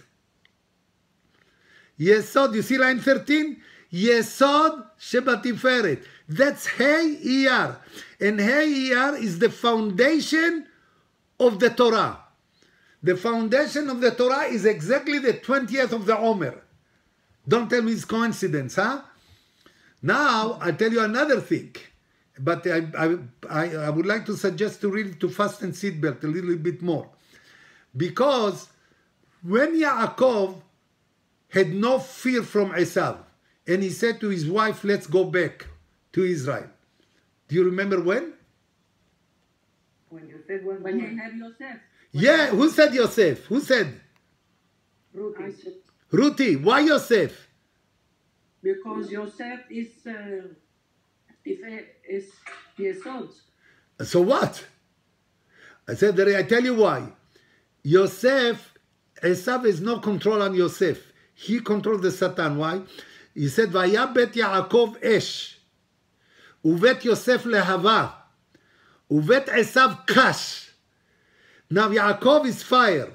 Yesod, you see line 13? Yesod Shebatiferet. That's Hey Iyar. And Hey Iyar is the foundation of the Torah. The foundation of the Torah is exactly the 20th of the Omer. Don't tell me it's coincidence, huh? Now, I'll tell you another thing. But I, I, I, I would like to suggest to really to fasten seatbelt a little bit more. Because when Yaakov had no fear from Esav, and he said to his wife, let's go back to Israel. Do you remember when? When you said when, when you had Yosef. Yeah, who said Yosef? Who said? Ruti. Ruti, why Yosef? Because Yosef is uh, uh is Yesod. So what? I said that I tell you why. Yosef, Esav is no control on Yosef. He controls the Satan. Why? He said, "Vayabet Yaakov Esh." ובית יוסף להבה, ובית עשיו קש. Now Yaakov is fire.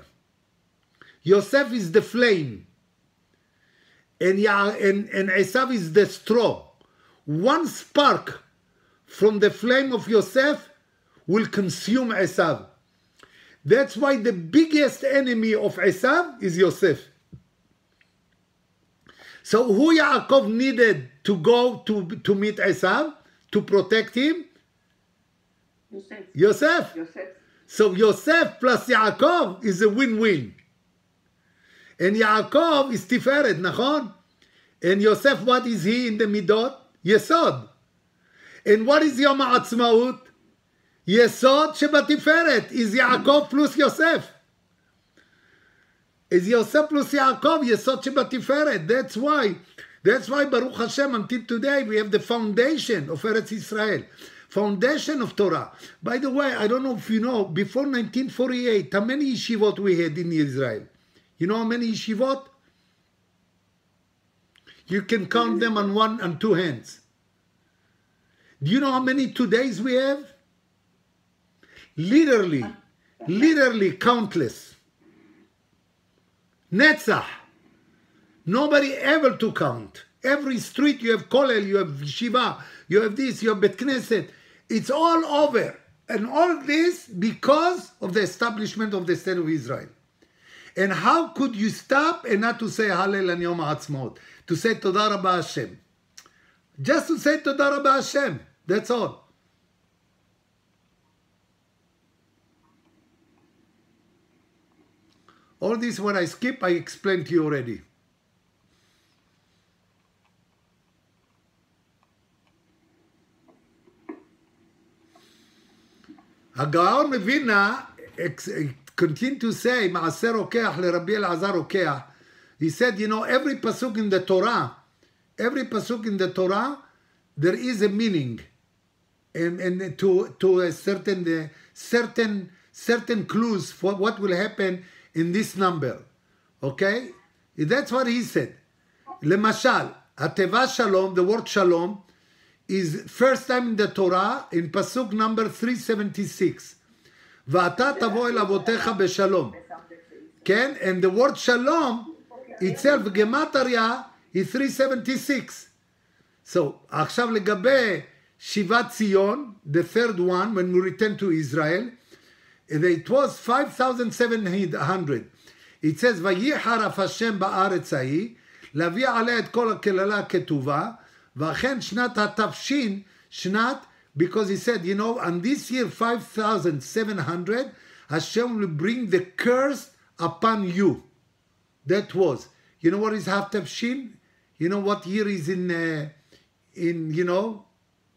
Yosef is the flame. And, Ya- and, and Esav is the straw. One spark from the flame of Yosef will consume Esav. That's why the biggest enemy of Esav is Yosef. So who Yaakov needed to go to, to meet Esav, To protect him? Yosef. Yosef. Yosef. So Yosef plus Yaakov is a win-win. And Yaakov is Tiferet, nachon? And Yosef, what is he in the midot? Yesod. And what is Yom HaAtzmaut? Yesod Shebatiferet is Yaakov plus Yosef. Is Yosef plus Yaakov, Yesod Shebatiferet. That's why. That's why Baruch Hashem, until today, we have the foundation of Eretz Israel. Foundation of Torah. By the way, I don't know if you know, before 1948, how many yeshivot we had in Israel? You know how many yeshivot? You can count them on one and two hands. Do you know how many todays we have? Literally, literally countless. Netzach. Nobody ever to count. Every street you have kollel, you have yeshiva, you have this, you have bet knesset. It's all over. And all this because of the establishment of the state of Israel. And how could you stop and not to say Hallel and Yom HaAtzmaut? To say Toda Rabba Hashem. Just to say Toda Rabba Hashem. That's all. All this when I skip, I explained to you already. הגאון מווילנה ex- continue to say, מעשה רוקח לרבי אלעזר רוקח, he said, you know, every pasuk in the Torah, every pasuk in the Torah, there is a meaning, and, and to to a certain uh, certain certain clues for what will happen in this number, okay? That's what he said. למשל, התיבה שלום, the word shalom, is first time in the Torah in pasuk number 376. ואתה תבוא אל אבותיך בשלום. כן? And the word shalom itself, גמטריה, היא 376. So, עכשיו לגבי שיבת ציון, the third one, when we return to Israel, it was 5,700. It says, ויחר אף השם בארץ ההיא, להביא עליה את כל הקללה הכתובה, V'achen shnat ha'tavshin shnat, because he said, you know, on this year 5,700, Hashem will bring the curse upon you. That was. You know what is ha'tavshin? You know what year is in, uh, in you know,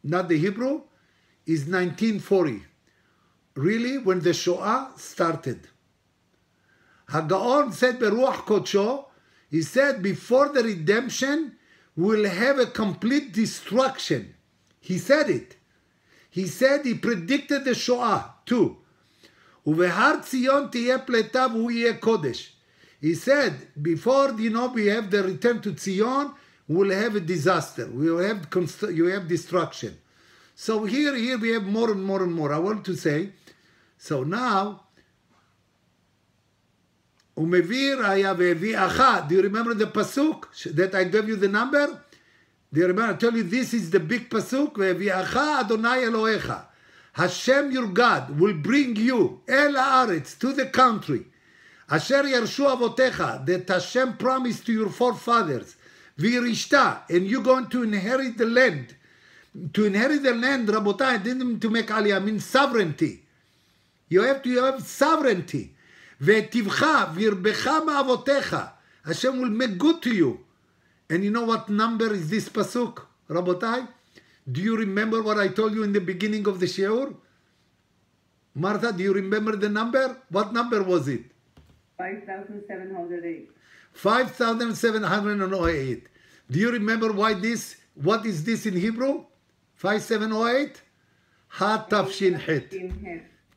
not the Hebrew? Is 1940. Really, when the Shoah started. Hagaon said, Beruach Kocho, he said, before the redemption, we'll have a complete destruction. He said it. He said he predicted the Shoah too. ובהר ציון תהיה פלטה והוא יהיה קודש. He said, before you know we have the return to Zion, we'll have a disaster. We will have const- you have destruction. So here, here we have more and more and more. I want to say, so now, do you remember the pasuk that I gave you the number? Do you remember? I tell you this is the big pasuk. Adonai Elohecha. Hashem your God will bring you El Haaretz to the country. Asher Yershu votecha, that Hashem promised to your forefathers. Virishta and you're going to inherit the land. To inherit the land, Rabotai didn't mean to make aliyah, I mean sovereignty. You have to have sovereignty. Ve'etivcha virbecha ma'avotecha. Hashem will make good to you. And you know what number is this pasuk, Rabotai? Do you remember what I told you in the beginning of the shiur? Martha, do you remember the number? What number was it? 5,708. 5,708. Do you remember why this? What is this in Hebrew? 5708? Ha Tav Shin Het.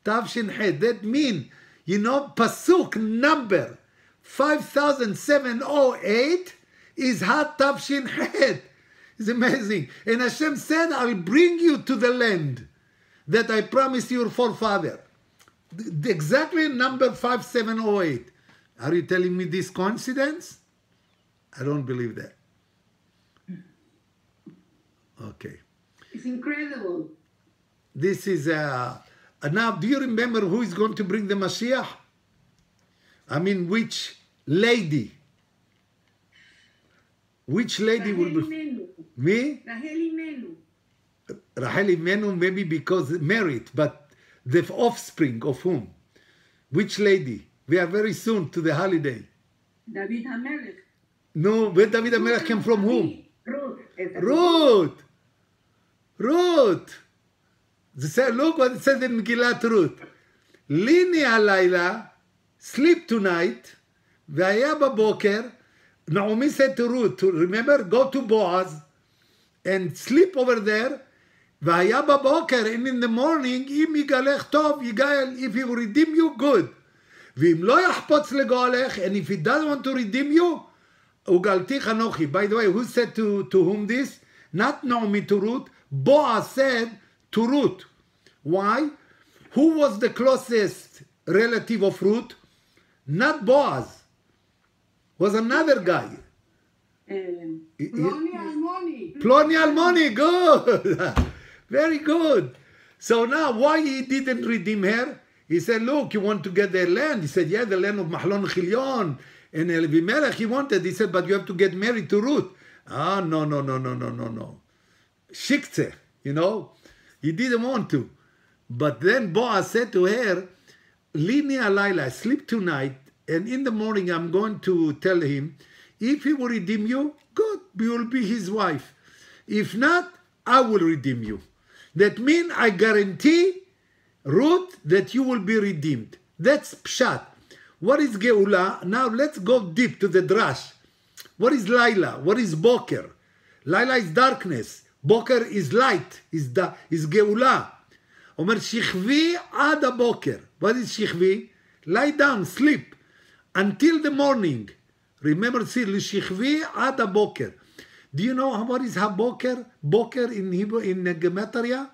Tav Shin Het. That means you know, pasuk number 5708 is Ha Tav Shin Het. It's amazing. And Hashem said, I'll bring you to the land that I promised your forefather. Exactly number 5708. Are you telling me this coincidence? I don't believe that. Okay. It's incredible. This is uh, uh, now. Do you remember who is going to bring the Messiah? I mean, which lady? Which lady will be Imenu. me? Rahel Imenu. Rahel Imenu, maybe because married, but the offspring of whom? Which lady? We are very soon to the holiday. David HaMelech. No, where David Amelech came from whom? Ruth. Ruth. Ruth זה say, look what it says in מגילת רות. ליני הלילה, sleep tonight, והיה בבוקר, Naomi said to Ruth, to remember, go to Boaz and sleep over there, והיה בבוקר, and in the morning, אם יגלך טוב, יגאל, if he will redeem you, good. ואם לא יחפוץ לגואלך, and if he doesn't want to redeem you, Ugalti Chanochi. By the way, who said to, to whom this? Not Naomi to Ruth. Boaz said to Ruth. Why? Who was the closest relative of Ruth? Not Boaz. Was another guy. Um, He- he- Ploni Almoni. Ploni Almoni, good. Very good. So now, why he didn't redeem her? He said, look, you want to get their land? He said, yeah, the land of Mahlon Chilion. And Elimelech, he wanted. He said, but you have to get married to Ruth. Ah, no, no, no, no, no, no, no. Shikze, you know. He didn't want to. But then Boaz said to her, Lini alayla, sleep tonight, and in the morning I'm going to tell him, if he will redeem you, good, you will be his wife. If not, I will redeem you. That means I guarantee, Ruth, that you will be redeemed. That's pshat. What is Geula? Now let's go deep to the drash. What is Laila? What is Boker? Laila is darkness. Boker is light, is, da, is Geula. אומר שכבי עד הבוקר. What is שכבי? Lie down, sleep. Until the morning. Remember, see, לשכבי עד הבוקר. Do you know what is הבוקר? בוקר in Hebrew, in Gematria?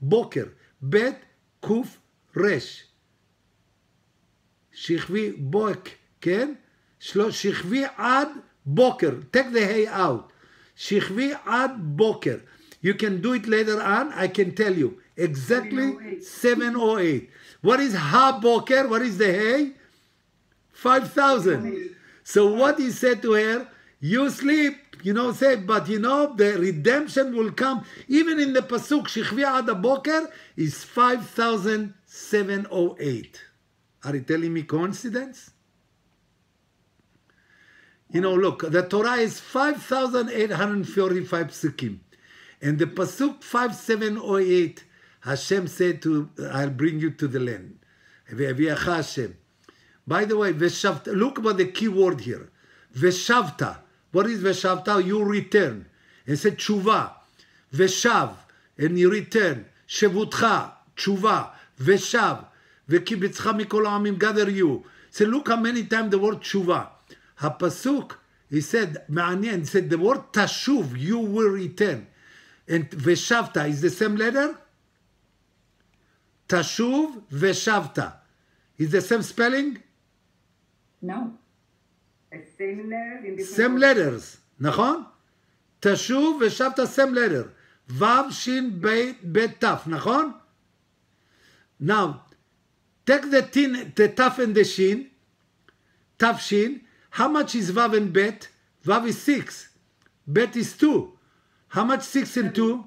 בוקר. בית קוף רש. שכבי בוק, כן? שכבי עד בוקר. Take the hay out. שכבי עד בוקר. You can do it later on, I can tell you. Exactly 708. What is ha boker? What is the hay? 5,000. So what he said to her, you sleep, you know, say, but you know, the redemption will come. Even in the Pasuk, Shechvi ad boker is 5,708. Are you telling me coincidence? You know, look, the Torah is 5,845 psukim. And the Pasuk 5708, Hashem said to, I'll bring you to the land. By the way, look about the key word here. Veshavta. What is Veshavta? You return. And said tshuva. Veshav. And you return. Shevutcha. Tshuva. Veshav. Vekibitzcha mikol gather you. So look how many times the word tshuva. הפסוק, he said, מעניין, he said the word tashuv, you will return. And ושבת is the same letter? tashuv ושבת. Is the same spelling? No. The same letters in different same words. letters, נכון? תשוב ושבת same letter. ו' ש' ב' ב' ת', נכון? Now, take the tin, the ת' and the shin, ת' shin, how much is Vav and Bet? Vav is 6. Bet is 2. How much 6 and 2?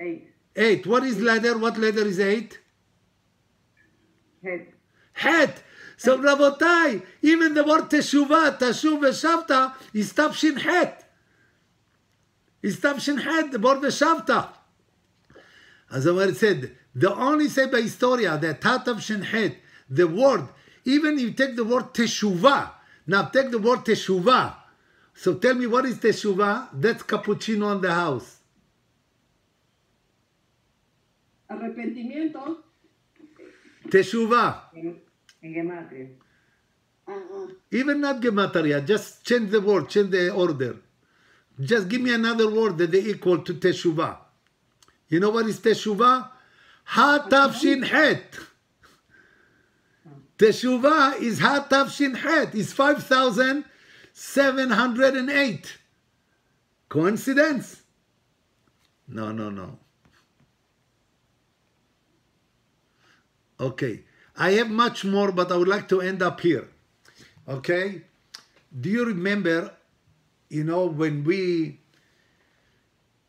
8. 8. What is letter? What letter is 8? Head. Head. So Rabotai, even the word Teshuvah, Tashuv shavta, is Tav Shin Het. Is Tav Shin Het, the word shavta? As I said, the only say by Historia, the Tatav Shin Het, the word, even if you take the word Teshuvah, now take the word teshuvah. So tell me what is teshuvah? That's cappuccino on the house. Arrepentimiento. Teshuvah. Uh -huh. Even not gematria, just change the word, change the order. Just give me another word that they equal to teshuvah. You know what is teshuvah? Ha tafshin het. Teshuvah is ha tafshin het. Is 5,708. Coincidence? No, no, no. Okay. I have much more, but I would like to end up here. Okay? Do you remember, you know, when we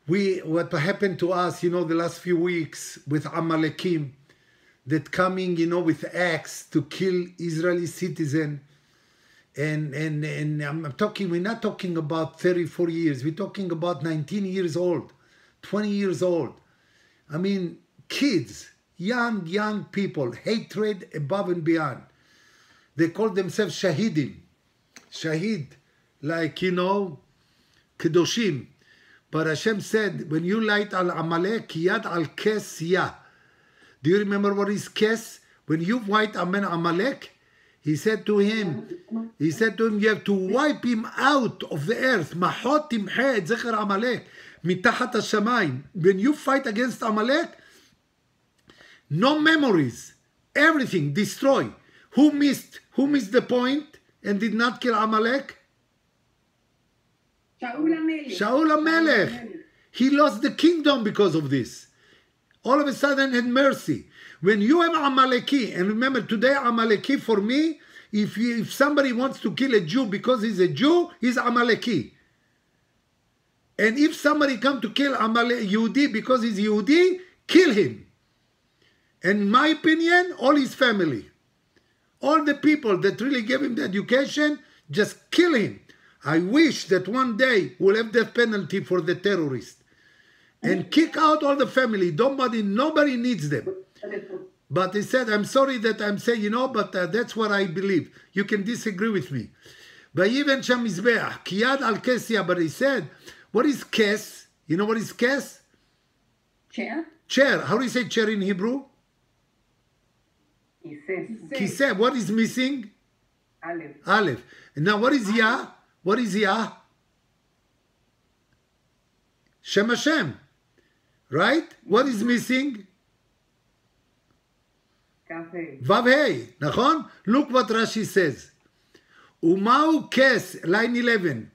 we what happened to us, you know, the last few weeks with Amalekim that coming, you know, with axe to kill Israeli citizen. And and and I'm talking, we're not talking about 34 years, we're talking about 19 years old, 20 years old. I mean, kids, young, young people, hatred above and beyond. They call themselves shahidim. Shahid, like, you know, kedoshim. But Hashem said, when you light al Amalek, yad al kes ya. Do you remember what his case? When you fight Amen Amalek, he said to him, he said to him, you have to wipe him out of the earth. Mahot timhe zecher Amalek. Mitahat hashamayim. When you fight against Amalek, no memories. Everything destroy. Who missed? Who missed the point and did not kill Amalek? Shaul HaMelech. Shaul HaMelech. He lost the kingdom because of this. All of a sudden had mercy. When you have Amaleki, and remember today Amaleki for me, if you, if somebody wants to kill a Jew because he's a Jew, he's Amaleki. And if somebody come to kill Amalek Yehudi because he's Yehudi, kill him. And in my opinion, all his family, all the people that really gave him the education, just kill him. I wish that one day we'll have death penalty for the terrorist and kick out all the family. Nobody, nobody needs them. But he said, I'm sorry that I'm saying, you know, but uh, that's what I believe. You can disagree with me. ויבן שם מזבח, כי יד על כסיה, but he said, what is kes? You know what is kes? Chair. Chair. How do you say chair in Hebrew? Quise. Kiseh. What is missing? Aleph. Aleph. And now what is Yah? What is Yah? Shem Hashem. Right? What is missing? Café. Vav Hey. נכון? Look what Rashi says. ומהו כס, line 11.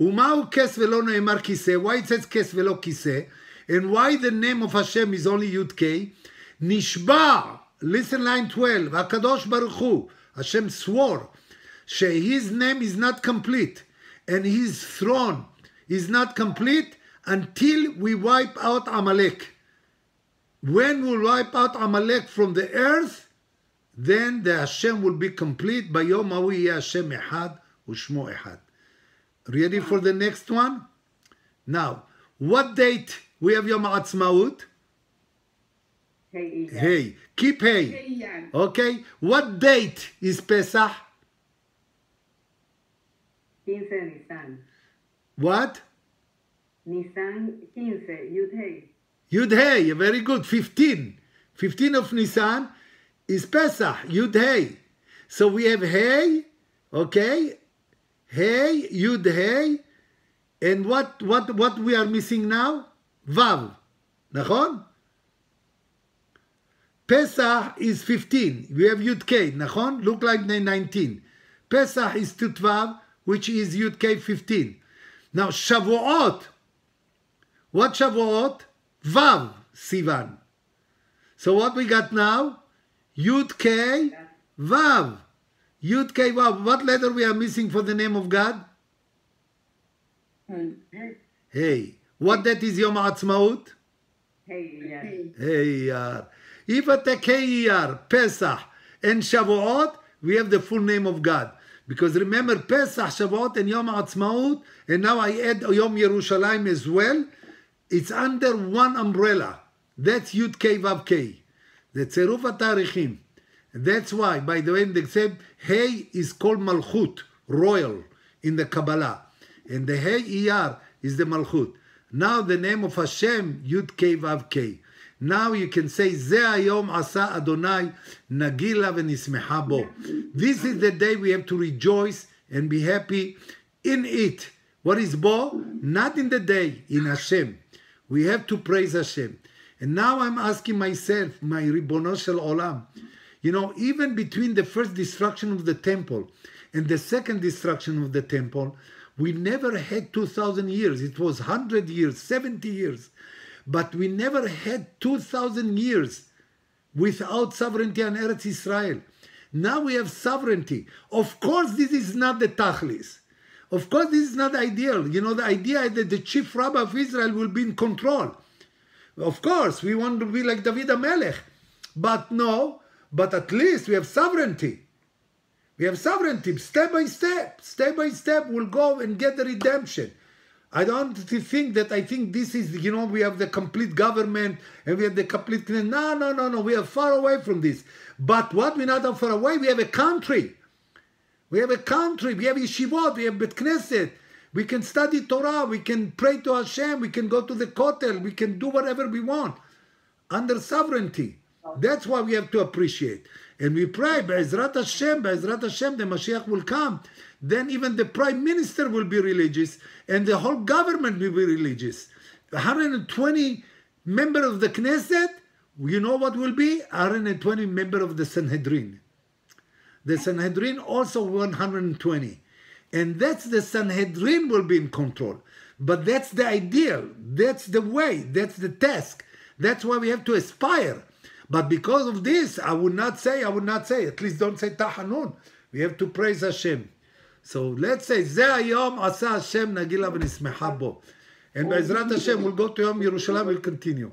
ומהו כס ולא נאמר כיסא? Why it says כס ולא כיסא? And why the name of Hashem is only י"ק? נשבע, listen line 12, הקדוש ברוך הוא, Hashem swore, his name is not complete, and his throne is not complete until we wipe out Amalek. When we wipe out Amalek from the earth, then the Hashem will be complete. ביום ההוא יהיה השם אחד ושמו אחד. Ready for the next one? Now, what date we have Yom Ha'atzmaut. Hey, Iyar. Hey, keep hey. Iyar. Okay, what date is Pesach? 15 Nisan. What? Nisan 15, Yud-Hey. Yud-Hey, very good. 15. 15 of Nissan is Pesach, Yud-Hey. So we have Hey, okay? Hey, Yud-Hey. And what, what, what we are missing now? Vav. נכון? Pesach is 15. We have Yud-K, Look like 19. Pesach is Tet-Vav, which is Yud-K 15. Now, Shavuot, what Shavuot? Vav, Sivan. So what we got now? Yud K, Vav. Yud K, Vav. What letter we are missing for the name of God? Hey. What that is Yom Ha'atzmaut? Hey. Hey. If take Hey, Pesach, and Shavuot, we have the full name of God. Because remember, Pesach, Shavuot, and Yom Ha'atzmaut, and now I add Yom Yerushalayim as well. It's under one umbrella. That's Yud K Vav K. The Tzeruf HaTarichim. That's why, by the way, they said Hey is called Malchut, royal, in the Kabbalah. And the Hey Iyar is the Malchut. Now the name of Hashem, Yud K Vav K. Now you can say, Ze Asa Adonai Nagila v'nismecha bo. This is the day we have to rejoice and be happy in it. What is bo? Not in the day, in Hashem. We have to praise Hashem. And now I'm asking myself, my Ribono Shel Olam, you know, even between the first destruction of the temple and the second destruction of the temple, we never had 2,000 years. It was 100 years, 70 years. But we never had 2,000 years without sovereignty on Eretz Israel. Now we have sovereignty. Of course, this is not the Tachlis. Of course, this is not ideal. You know, the idea that the chief rabbi of Israel will be in control. Of course, we want to be like David Amelech. But no, but at least we have sovereignty. We have sovereignty, step by step, step by step, we'll go and get the redemption. I don't think that I think this is, you know, we have the complete government and we have the complete. No, no, no, no. We are far away from this. But what we're not far away, we have a country. We have a country. We have yeshivot. We have Bet Knesset. We can study Torah. We can pray to Hashem. We can go to the Kotel. We can do whatever we want under sovereignty. That's why we have to appreciate. And we pray, Be'ezrat Hashem, Be'ezrat Hashem, the Mashiach will come. Then even the prime minister will be religious and the whole government will be religious. 120 member of the Knesset, you know what will be? 120 member of the Sanhedrin. The Sanhedrin also 120. And that's the Sanhedrin will be in control. But that's the ideal. That's the way. That's the task. That's why we have to aspire. But because of this, I would not say, I would not say, at least don't say Tahanun. We have to praise Hashem. So let's say, זה היום עשה השם נגילה ונשמחה בו. And בעזרת Hashem, we'll go to Yom Yerushalayim, we'll continue.